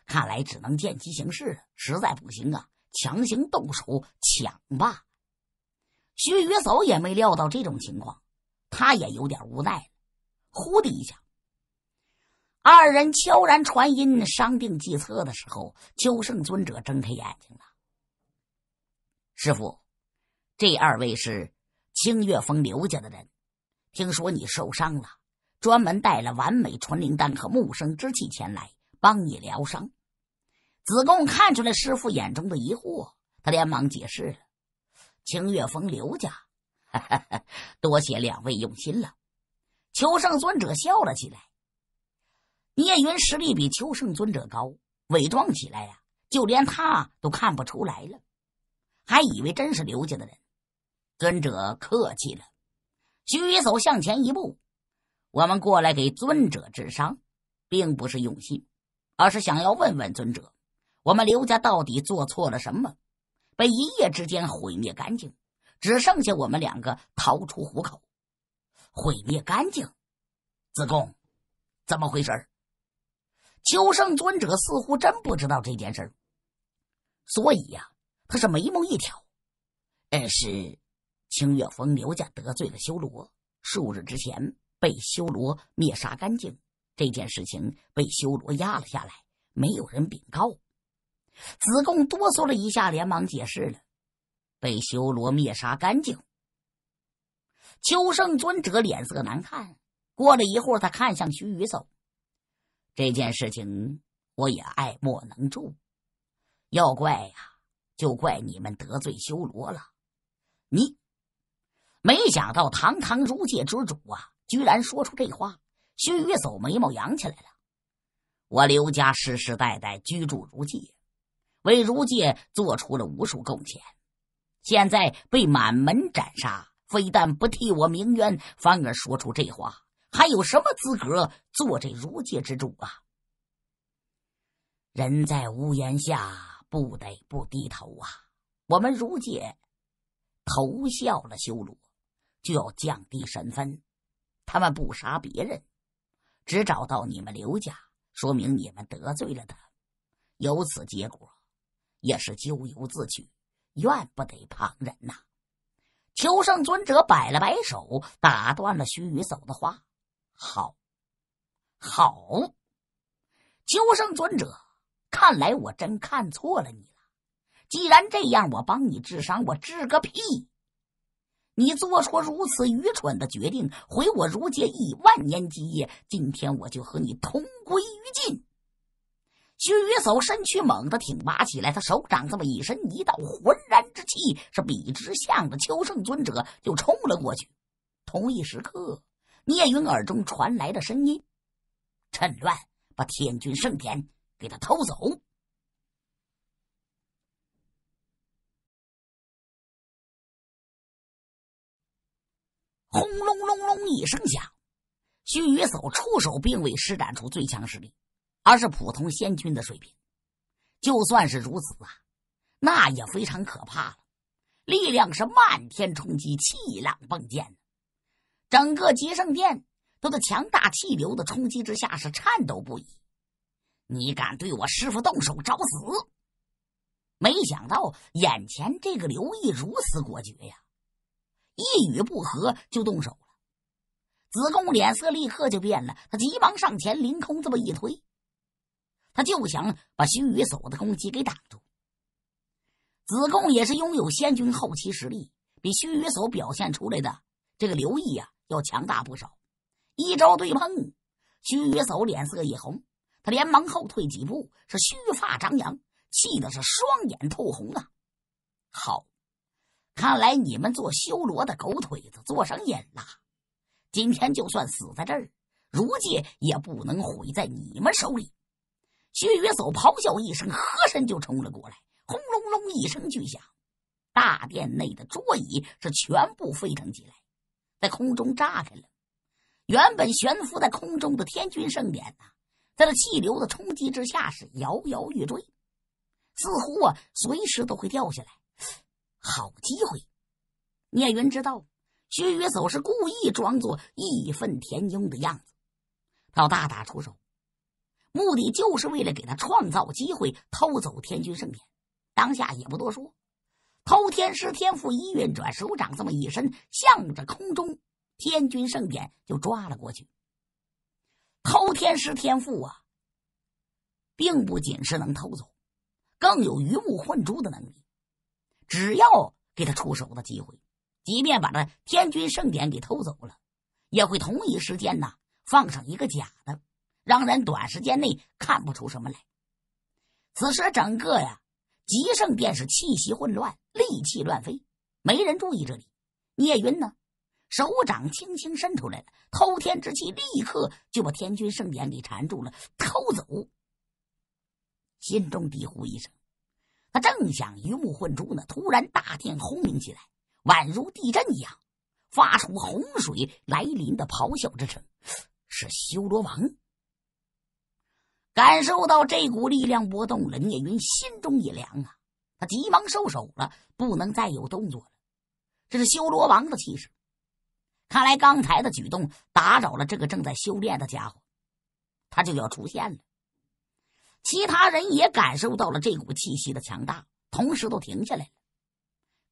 看来只能见机行事，实在不行啊。强行动手抢吧！徐雨叟也没料到这种情况，他也有点无奈。呼的一下，二人悄然传音商定计策的时候，秋圣尊者睁开眼睛了。师傅，这二位是清月峰刘家的人，听说你受伤了，专门带了完美纯灵丹和木生之气前来帮你疗伤。子贡看出来师傅眼中的疑惑，他连忙解释了：“清月峰刘家，多谢两位用心了。”秋圣尊者笑了起来。聂云实力比邱圣尊者高，伪装起来呀，就连他都看不出来了，还以为真是刘家的人。尊者客气了。徐一走向前一步：“我们过来给尊者治伤，并不是用心，而是想要问问尊者。”我们刘家到底做错了什么，被一夜之间毁灭干净，只剩下我们两个逃出虎口，毁灭干净。子贡，怎么回事儿？秋圣尊者似乎真不知道这件事所以呀，他是眉毛一挑。嗯，是清月峰刘家得罪了修罗，数日之前被修罗灭杀干净，这件事情被修罗压了下来，没有人禀告。子贡哆嗦了一下，连忙解释了：“被修罗灭杀干净。”秋圣尊者脸色难看。过了一会儿，他看向徐宇叟：“这件事情我也爱莫能助。要怪呀，就怪你们得罪修罗了。你没想到堂堂如界之主啊，居然说出这话。”徐宇叟眉毛扬起来了：“我刘家世世代代居住如界。”为如界做出了无数贡献，现在被满门斩杀，非但不替我鸣冤，反而说出这话，还有什么资格做这如界之主啊？人在屋檐下，不得不低头啊！我们如界投效了修罗，就要降低身份。他们不杀别人，只找到你们刘家，说明你们得罪了他，由此结果。也是咎由自取，怨不得旁人呐！求圣尊者摆了摆手，打断了徐宇叟的话：“好，好，求圣尊者，看来我真看错了你了。既然这样，我帮你治伤，我治个屁！你做出如此愚蠢的决定，毁我如界亿万年基业，今天我就和你同归于尽！”徐雨叟身躯猛地挺拔起来，他手掌这么一伸，一道浑然之气是笔直向着秋圣尊者就冲了过去。同一时刻，聂云耳中传来的声音：“趁乱把天君圣典给他偷走！”轰隆隆隆一声响，须臾叟出手并未施展出最强实力。而是普通仙君的水平，就算是如此啊，那也非常可怕了。力量是漫天冲击，气浪迸溅，整个极圣殿都在强大气流的冲击之下是颤抖不已。你敢对我师傅动手，找死！没想到眼前这个刘毅如此果决呀，一语不合就动手了。子贡脸色立刻就变了，他急忙上前，凌空这么一推。他就想把徐雨叟的攻击给挡住。子贡也是拥有仙君后期实力，比徐雨叟表现出来的这个刘毅呀要强大不少。一招对碰，徐雨叟脸色一红，他连忙后退几步，是须发张扬，气的是双眼透红啊！好，看来你们做修罗的狗腿子做上瘾了。今天就算死在这儿，如界也不能毁在你们手里。徐雨叟咆哮一声，和身就冲了过来，轰隆隆一声巨响，大殿内的桌椅是全部飞腾起来，在空中炸开了。原本悬浮在空中的天君圣典呐，在这气流的冲击之下是摇摇欲坠，似乎啊随时都会掉下来。好机会！聂云知道薛雨走是故意装作义愤填膺的样子，他大打出手。目的就是为了给他创造机会偷走天君圣典。当下也不多说，偷天师天赋一运转，手掌这么一伸，向着空中天君圣典就抓了过去。偷天师天赋啊，并不仅是能偷走，更有鱼目混珠的能力。只要给他出手的机会，即便把这天君圣典给偷走了，也会同一时间呢放上一个假的。让人短时间内看不出什么来。此时整个呀极盛便是气息混乱，戾气乱飞，没人注意这里。聂云呢，手掌轻轻伸出来了，偷天之气立刻就把天君圣典给缠住了，偷走。心中低呼一声，他正想鱼目混珠呢，突然大殿轰鸣起来，宛如地震一样，发出洪水来临的咆哮之声，是修罗王。感受到这股力量波动了，聂云心中一凉啊！他急忙收手了，不能再有动作了。这是修罗王的气势，看来刚才的举动打扰了这个正在修炼的家伙，他就要出现了。其他人也感受到了这股气息的强大，同时都停下来了。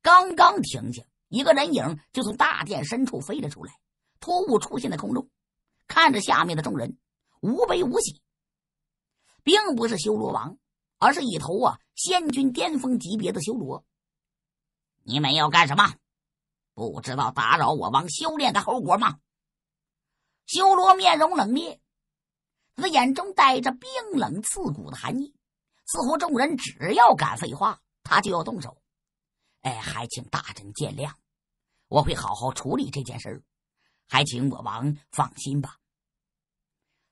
刚刚停下，一个人影就从大殿深处飞了出来，突兀出现在空中，看着下面的众人，无悲无喜。并不是修罗王，而是一头啊仙君巅峰级别的修罗。你们要干什么？不知道打扰我王修炼的后果吗？修罗面容冷冽，他的眼中带着冰冷刺骨的寒意，似乎众人只要敢废话，他就要动手。哎，还请大人见谅，我会好好处理这件事，还请我王放心吧。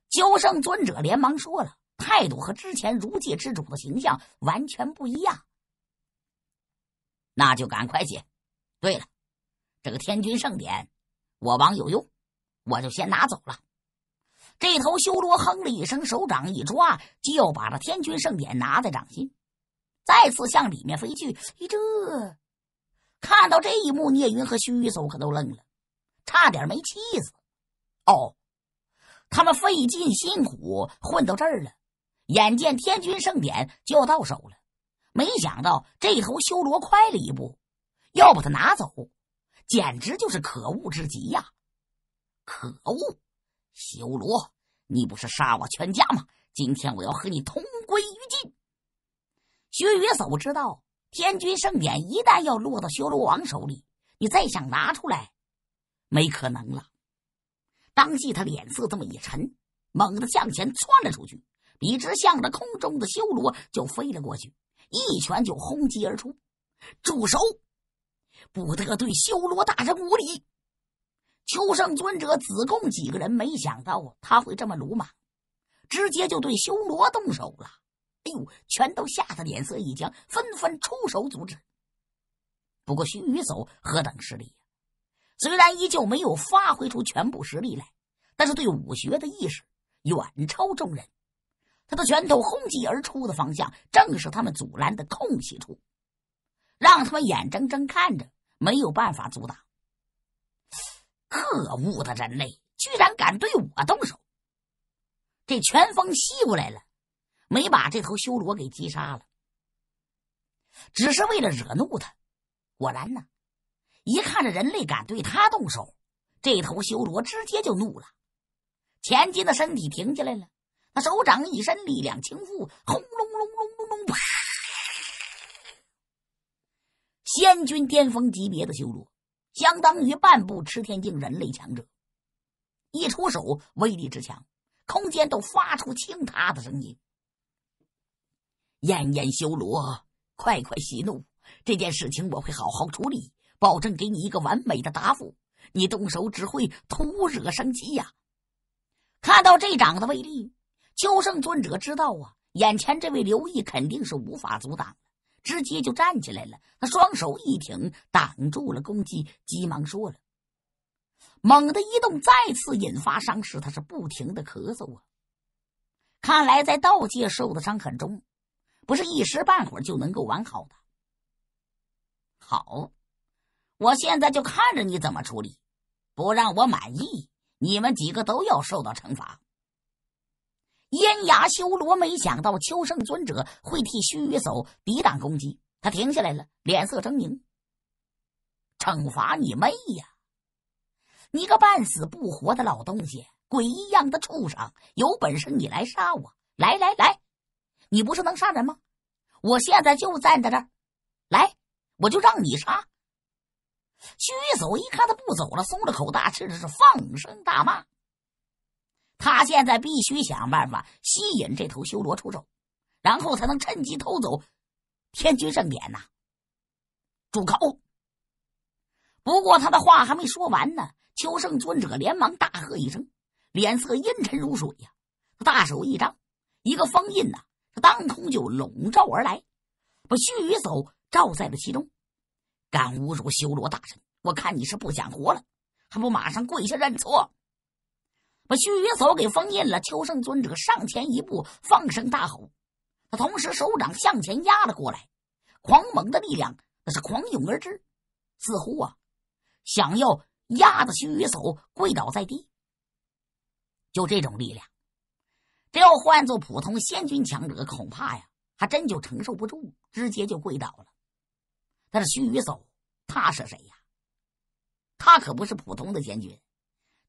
修圣尊者连忙说了。态度和之前如界之主的形象完全不一样，那就赶快写。对了，这个天君圣典，我王有用，我就先拿走了。这头修罗哼了一声，手掌一抓，就把这天君圣典拿在掌心，再次向里面飞去。这看到这一幕，聂云和虚叟可都愣了，差点没气死。哦，他们费尽辛苦混到这儿了。眼见天君圣典就要到手了，没想到这头修罗快了一步，要把它拿走，简直就是可恶之极呀！可恶，修罗，你不是杀我全家吗？今天我要和你同归于尽！薛岳叟知道，天君圣典一旦要落到修罗王手里，你再想拿出来，没可能了。当即他脸色这么一沉，猛地向前窜了出去。笔直向着空中的修罗就飞了过去，一拳就轰击而出。住手！不得对修罗大人无礼！秋圣尊者、子贡几个人没想到他会这么鲁莽，直接就对修罗动手了。哎呦，全都吓得脸色一僵，纷纷出手阻止。不过徐宇走何等实力呀！虽然依旧没有发挥出全部实力来，但是对武学的意识远超众人。他的拳头轰击而出的方向，正是他们阻拦的空隙处，让他们眼睁睁看着，没有办法阻挡。可恶的人类，居然敢对我动手！这拳风吸过来了，没把这头修罗给击杀了，只是为了惹怒他。果然呢，一看着人类敢对他动手，这头修罗直接就怒了，前进的身体停下来了。他手掌一伸，力量倾覆，轰隆隆隆隆隆，啪！仙君巅峰级别的修罗，相当于半步吃天境人类强者，一出手威力之强，空间都发出轻塌的声音。燕燕修罗，快快息怒！这件事情我会好好处理，保证给你一个完美的答复。你动手只会徒惹生气呀！看到这掌的威力，秋生尊者知道啊，眼前这位刘毅肯定是无法阻挡了，直接就站起来了。他双手一挺，挡住了攻击，急忙说了：“猛地一动，再次引发伤势，他是不停的咳嗽啊！看来在道界受的伤很重，不是一时半会儿就能够完好的。好。”我现在就看着你怎么处理，不让我满意，你们几个都要受到惩罚。燕牙修罗没想到秋圣尊者会替须臾叟抵挡攻击，他停下来了，脸色狰狞。惩罚你妹呀！你个半死不活的老东西，鬼一样的畜生，有本事你来杀我！来来来，你不是能杀人吗？我现在就站在这儿，来，我就让你杀。徐叟一看他不走了，松了口大气，这是放声大骂。他现在必须想办法吸引这头修罗出手，然后才能趁机偷走天君圣典呐！住口！不过他的话还没说完呢，求圣尊者连忙大喝一声，脸色阴沉如水呀。他大手一张，一个封印呐，当空就笼罩而来，把须臾叟罩在了其中。敢侮辱修罗大神！我看你是不想活了，还不马上跪下认错！把须臾叟给封印了。秋圣尊者上前一步，放声大吼，他同时手掌向前压了过来，狂猛的力量那是狂涌而至，似乎啊想要压得须臾叟跪倒在地。就这种力量，这要换做普通仙君强者，恐怕呀还真就承受不住，直接就跪倒了。但是须臾叟，他是谁呀？他可不是普通的仙君，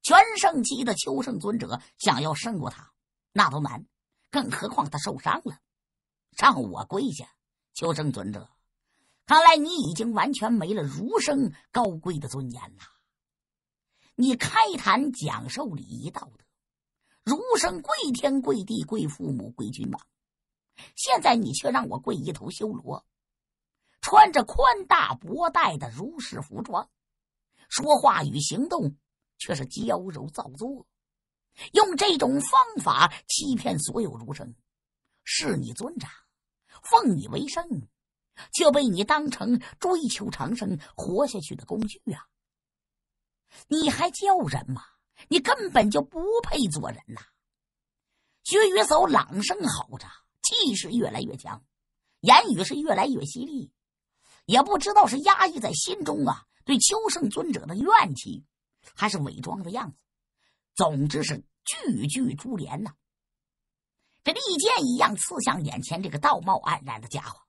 全盛期的秋圣尊者想要胜过他，那都难。更何况他受伤了，让我跪下！秋圣尊者，看来你已经完全没了儒生高贵的尊严了。你开坛讲授礼仪道德，儒生跪天跪地跪父母跪君王，现在你却让我跪一头修罗。穿着宽大博带的儒士服装，说话与行动却是娇柔造作，用这种方法欺骗所有儒生，视你尊长，奉你为圣，却被你当成追求长生、活下去的工具啊！你还叫人吗？你根本就不配做人呐！薛岳叟朗声吼着，气势越来越强，言语是越来越犀利。也不知道是压抑在心中啊，对秋圣尊者的怨气，还是伪装的样子。总之是句句珠联呐。这利剑一样刺向眼前这个道貌岸然的家伙。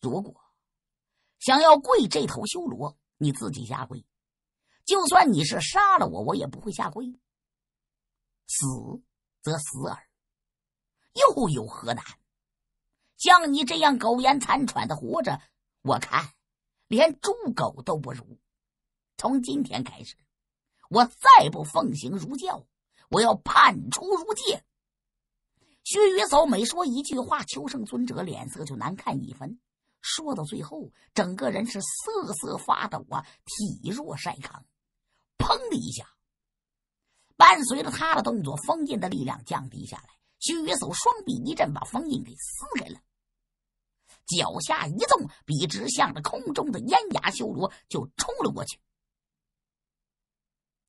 如果想要跪这头修罗，你自己下跪；就算你是杀了我，我也不会下跪。死则死耳，又有何难？像你这样苟延残喘的活着。我看，连猪狗都不如。从今天开始，我再不奉行儒教，我要判出儒界。薛雨叟每说一句话，求生尊者脸色就难看一分。说到最后，整个人是瑟瑟发抖啊，体弱晒糠。砰的一下，伴随着他的动作，封印的力量降低下来。薛雨叟双臂一震，把封印给撕开了。脚下一纵，笔直向着空中的烟崖修罗就冲了过去。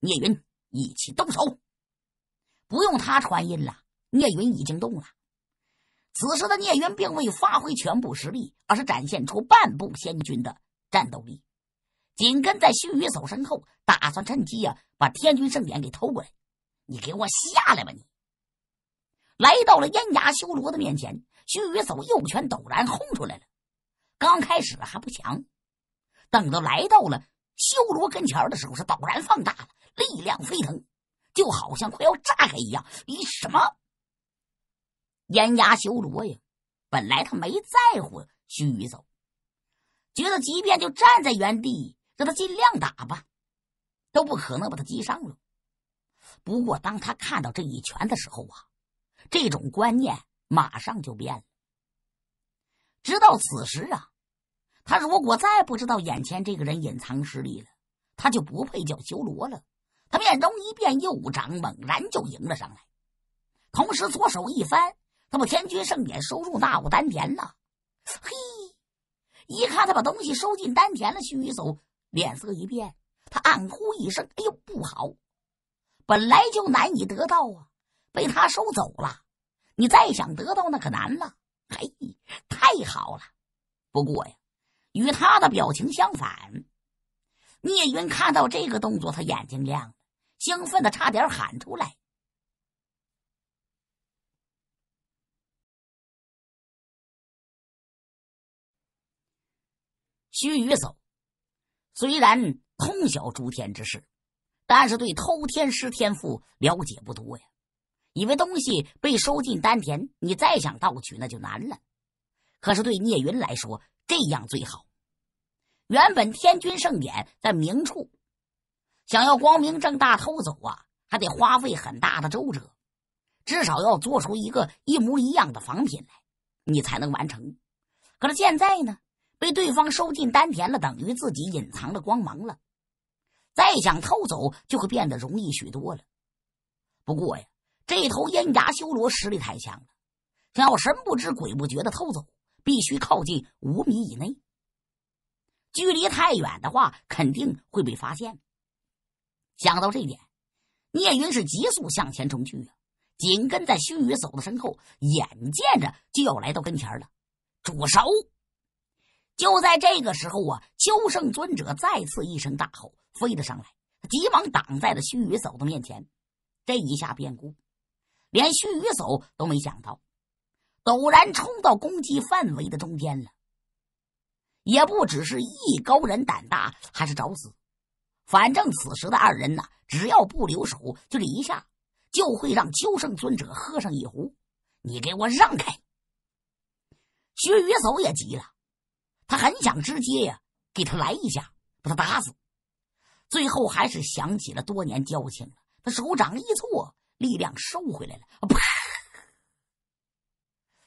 聂云一起动手，不用他传音了，聂云已经动了。此时的聂云并未发挥全部实力，而是展现出半步仙君的战斗力，紧跟在须臾叟身后，打算趁机呀把天君圣典给偷过来。你给我下来吧！你来到了烟崖修罗的面前。徐雨叟右拳陡然轰出来了，刚开始还不强，等到来到了修罗跟前的时候，是陡然放大了，力量沸腾，就好像快要炸开一样。你什么？烟牙修罗呀！本来他没在乎徐雨走，觉得即便就站在原地，让他尽量打吧，都不可能把他击伤了。不过当他看到这一拳的时候啊，这种观念。马上就变了。直到此时啊，他如果再不知道眼前这个人隐藏实力了，他就不配叫修罗了。他面容一变，右掌猛然就迎了上来，同时左手一翻，他把天君圣典收入纳入丹田了。嘿，一看他把东西收进丹田了，虚宇走脸色一变，他暗呼一声：“哎呦，不好！本来就难以得到啊，被他收走了，你再想得到那可难了。”嘿，太好了！不过呀，与他的表情相反，聂云看到这个动作，他眼睛亮了。兴奋的差点喊出来。须臾叟虽然通晓诸天之事，但是对偷天师天赋了解不多呀。以为东西被收进丹田，你再想盗取那就难了。可是对聂云来说，这样最好。原本天君圣典在明处。想要光明正大偷走啊，还得花费很大的周折，至少要做出一个一模一样的仿品来，你才能完成。可是现在呢，被对方收进丹田了，等于自己隐藏了光芒了，再想偷走就会变得容易许多了。不过呀，这头烟牙修罗实力太强了，想要神不知鬼不觉的偷走，必须靠近五米以内，距离太远的话，肯定会被发现。想到这一点，聂云是急速向前冲去啊，紧跟在须臾叟的身后，眼见着就要来到跟前了。住手！就在这个时候啊，秋圣尊者再次一声大吼，飞了上来，急忙挡在了须臾叟的面前。这一下变故，连须臾叟都没想到，陡然冲到攻击范围的中间了。也不只是艺高人胆大，还是找死。反正此时的二人呢，只要不留手，就这一下就会让秋圣尊者喝上一壶。你给我让开！薛雨走也急了，他很想直接呀给他来一下，把他打死。最后还是想起了多年交情了，他手掌一搓，力量收回来了。啪！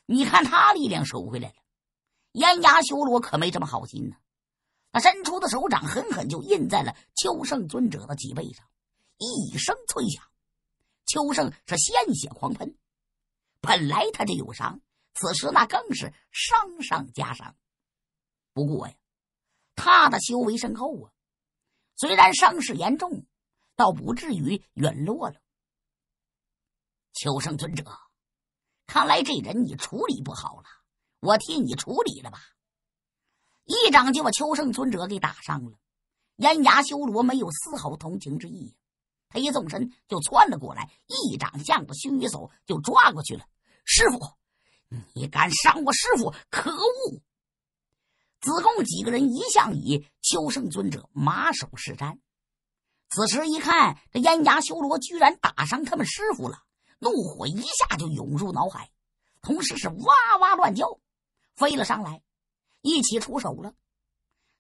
你看他力量收回来了，烟牙修罗可没这么好心呢。他伸出的手掌狠狠就印在了秋胜尊者的脊背上，一声脆响，秋胜是鲜血狂喷。本来他就有伤，此时那更是伤上加伤。不过呀，他的修为深厚啊，虽然伤势严重，倒不至于陨落了。秋胜尊者，看来这人你处理不好了，我替你处理了吧。一掌就把秋胜尊者给打伤了，烟牙修罗没有丝毫同情之意，他一纵身就窜了过来，一掌向着须臾叟就抓过去了。师傅，你敢伤我师傅，可恶！子贡几个人一向以秋胜尊者马首是瞻，此时一看这烟牙修罗居然打伤他们师傅了，怒火一下就涌入脑海，同时是哇哇乱叫，飞了上来。一起出手了。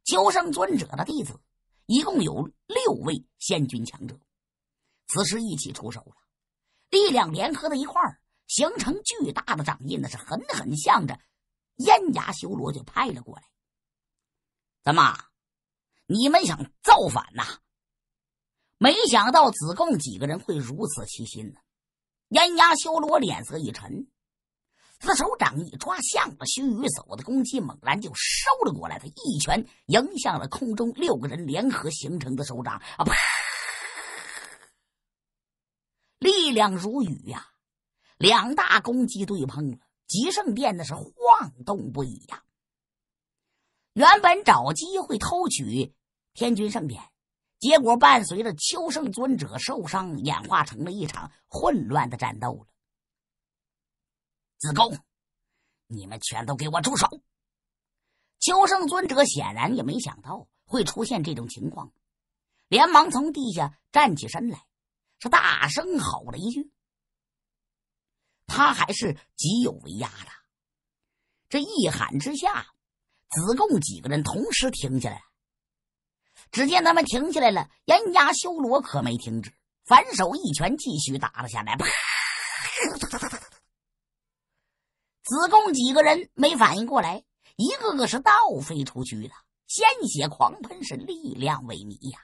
秋圣尊者的弟子一共有六位仙君强者，此时一起出手了，力量联合在一块儿，形成巨大的掌印，那是狠狠向着烟牙修罗就拍了过来。怎么，你们想造反呐？没想到子贡几个人会如此齐心呢。烟牙修罗脸色一沉。他手掌一抓，向着须臾走的攻击猛然就收了过来。他一拳迎向了空中六个人联合形成的手掌，啊！啪！力量如雨呀！两大攻击对碰了，极圣殿那是晃动不已呀。原本找机会偷取天君圣典，结果伴随着秋圣尊者受伤，演化成了一场混乱的战斗了。子贡，你们全都给我住手！求生尊者显然也没想到会出现这种情况，连忙从地下站起身来，是大声吼了一句。他还是极有威压的。这一喊之下，子贡几个人同时停下来。只见他们停下来了，严压修罗可没停止，反手一拳继续打了下来。啪！子贡几个人没反应过来，一个个是倒飞出去了，鲜血狂喷，是力量萎靡呀。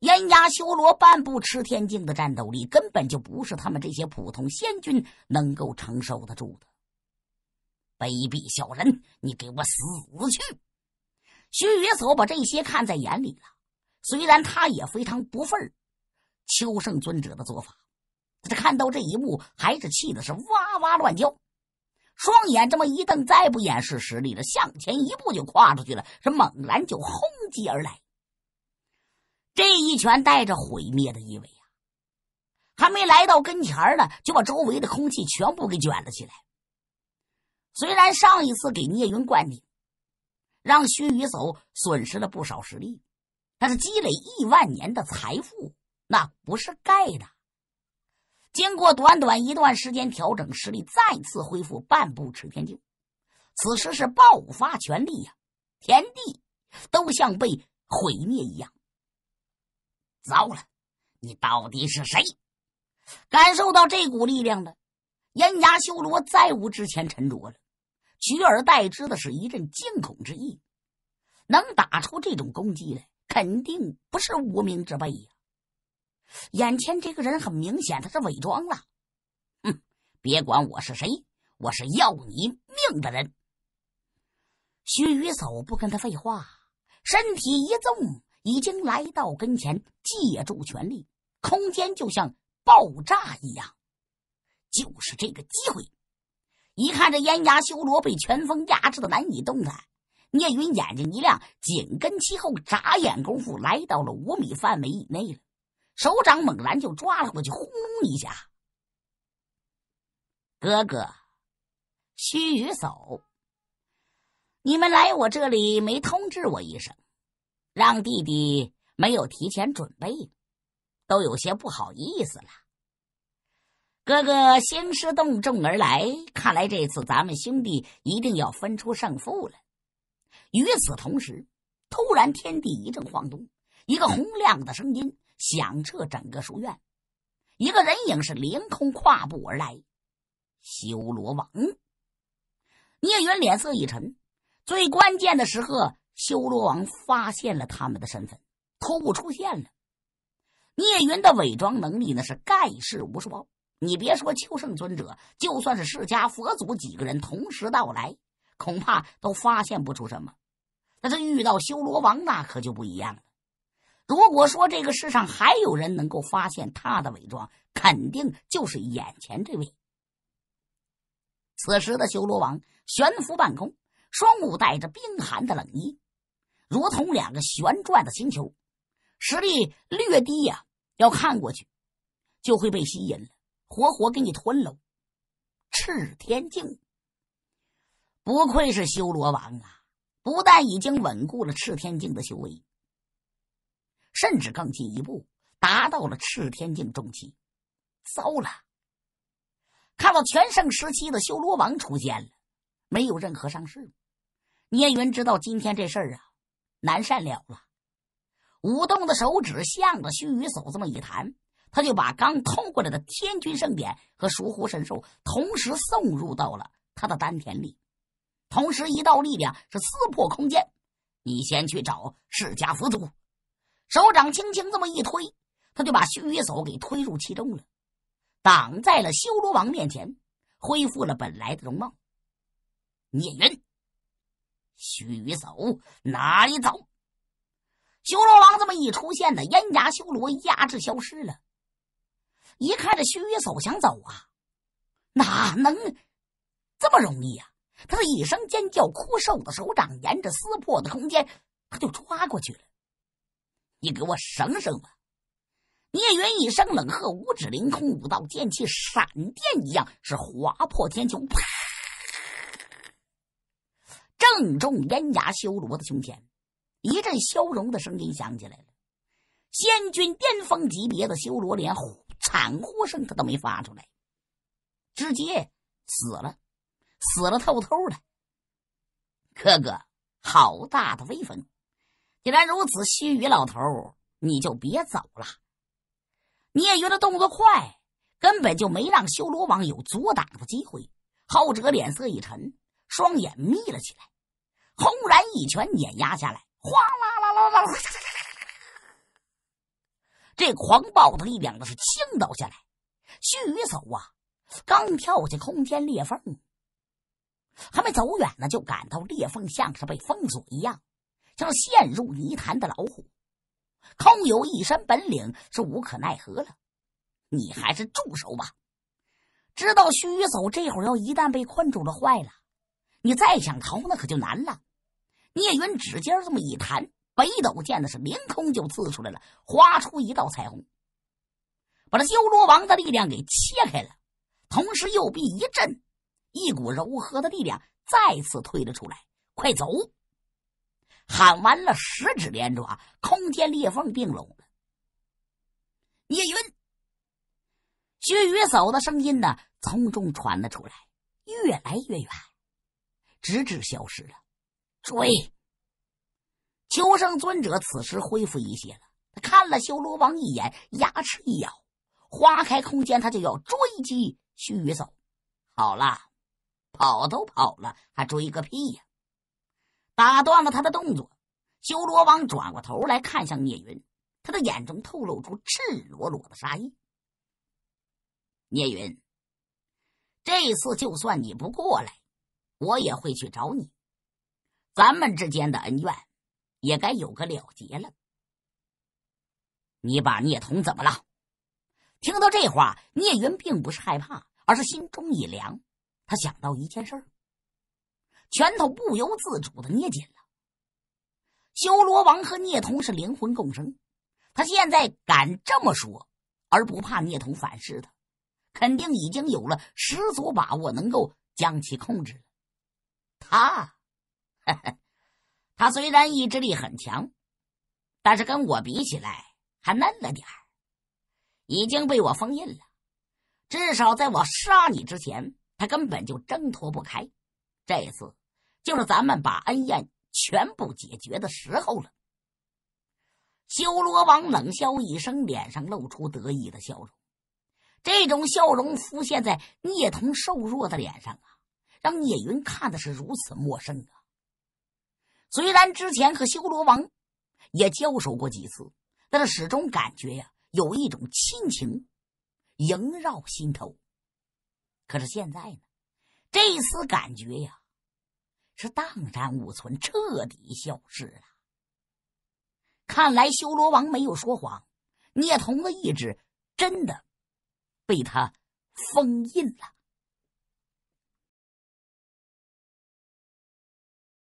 燕牙修罗半步赤天境的战斗力，根本就不是他们这些普通仙君能够承受得住的。卑鄙小人，你给我死去！徐雨所把这些看在眼里了，虽然他也非常不忿儿秋圣尊者的做法，他看到这一幕，还是气的是哇哇乱叫，双眼这么一瞪，再不掩饰实力了，向前一步就跨出去了，是猛然就轰击而来。这一拳带着毁灭的意味啊！还没来到跟前呢，就把周围的空气全部给卷了起来。虽然上一次给聂云灌顶，让须臾走损失了不少实力，但是积累亿万年的财富那不是盖的。经过短短一段时间调整，实力再次恢复半步赤天境，此时是爆发全力呀！天地都像被毁灭一样。糟了，你到底是谁？感受到这股力量的燕牙修罗再无之前沉着了，取而代之的是一阵惊恐之意。能打出这种攻击来，肯定不是无名之辈呀！眼前这个人很明显他是伪装了。哼，别管我是谁，我是要你命的人。徐雨叟不跟他废话，身体一纵。已经来到跟前，借助全力，空间就像爆炸一样。就是这个机会，一看这烟牙修罗被拳风压制的难以动弹，聂云眼睛一亮，紧跟其后，眨眼功夫来到了五米范围以内了，手掌猛然就抓了过去，轰隆一下。哥哥，须臾叟，你们来我这里没通知我一声？让弟弟没有提前准备，都有些不好意思了。哥哥兴师动众而来，看来这次咱们兄弟一定要分出胜负了。与此同时，突然天地一阵晃动，一个洪亮的声音响彻整个书院，一个人影是凌空跨步而来。修罗王聂云脸色一沉，最关键的时刻。修罗王发现了他们的身份，突兀出现了。聂云的伪装能力那是盖世无双。你别说秋圣尊者，就算是释迦佛祖几个人同时到来，恐怕都发现不出什么。但是遇到修罗王，那可就不一样了。如果说这个世上还有人能够发现他的伪装，肯定就是眼前这位。此时的修罗王悬浮半空，双目带着冰寒的冷意。如同两个旋转的星球，实力略低呀，要看过去就会被吸引了，活活给你吞了。赤天境，不愧是修罗王啊！不但已经稳固了赤天境的修为，甚至更进一步达到了赤天境中期。糟了！看到全盛时期的修罗王出现了，没有任何伤势。聂云知道今天这事儿啊。难善了了，舞动的手指向着须臾叟这么一弹，他就把刚通过来的天君圣典和疏忽神兽同时送入到了他的丹田里，同时一道力量是撕破空间。你先去找释迦佛祖，手掌轻轻这么一推，他就把须臾叟给推入其中了，挡在了修罗王面前，恢复了本来的容貌。聂云。须臾叟哪里走？修罗王这么一出现呢，烟牙修罗压制消失了。一看这须臾叟想走啊，哪能这么容易啊？他的一声尖叫，枯瘦的手掌沿着撕破的空间，他就抓过去了。你给我省省吧！聂云一声冷喝，五指凌空，五道剑气闪电一样，是划破天穹，啪！正中烟牙修罗的胸前，一阵消融的声音响起来了。仙君巅峰级别的修罗连呼惨呼声他都没发出来，直接死了，死了透透的。哥哥，好大的威风！既然如此，须臾老头，你就别走了。聂云的动作快，根本就没让修罗王有阻挡的机会。后者脸色一沉。双眼眯了起来，轰然一拳碾压下来，哗啦啦啦啦啦！这狂暴的力量那是倾倒下来。须臾走啊，刚跳进空间裂缝，还没走远呢，就感到裂缝像是被封锁一样，像陷入泥潭的老虎。空有一身本领，是无可奈何了。你还是住手吧！知道须臾走这会儿要一旦被困住了，坏了，你再想逃那可就难了。聂云指尖这么一弹，北斗剑的是凌空就刺出来了，划出一道彩虹。把这修罗王的力量给切开了，同时右臂一震，一股柔和的力量再次推了出来。快走！喊完了，十指连抓，空间裂缝并拢了。聂云、薛雨叟的声音呢，从中传了出来，越来越远，直至消失了。追！求生尊者此时恢复一些了，他看了修罗王一眼，牙齿一咬。划开空间，他就要追击须臾叟。好了，跑都跑了，还追个屁呀！打断了他的动作，修罗王转过头来看向聂云，他的眼中透露出赤裸裸的杀意。聂云，这次就算你不过来，我也会去找你。咱们之间的恩怨，也该有个了结了。你把聂童怎么了？听到这话，聂云并不是害怕，而是心中一凉。他想到一件事儿，拳头不由自主的捏紧了。修罗王和聂童是灵魂共生，他现在敢这么说，而不怕聂童反噬他，肯定已经有了十足把握能够将其控制了。他，他虽然意志力很强，但是跟我比起来还嫩了点。已经被我封印了，至少在我杀你之前，他根本就挣脱不开。这次就是咱们把恩怨全部解决的时候了。修罗王冷笑一声，脸上露出得意的笑容。这种笑容浮现在聂童瘦弱的脸上啊，让聂云看的是如此陌生啊。虽然之前和修罗王也交手过几次，但是始终感觉呀。有一种亲情萦绕心头，可是现在呢，这丝感觉呀，是荡然无存，彻底消失了。看来修罗王没有说谎，聂童的意志真的被他封印了。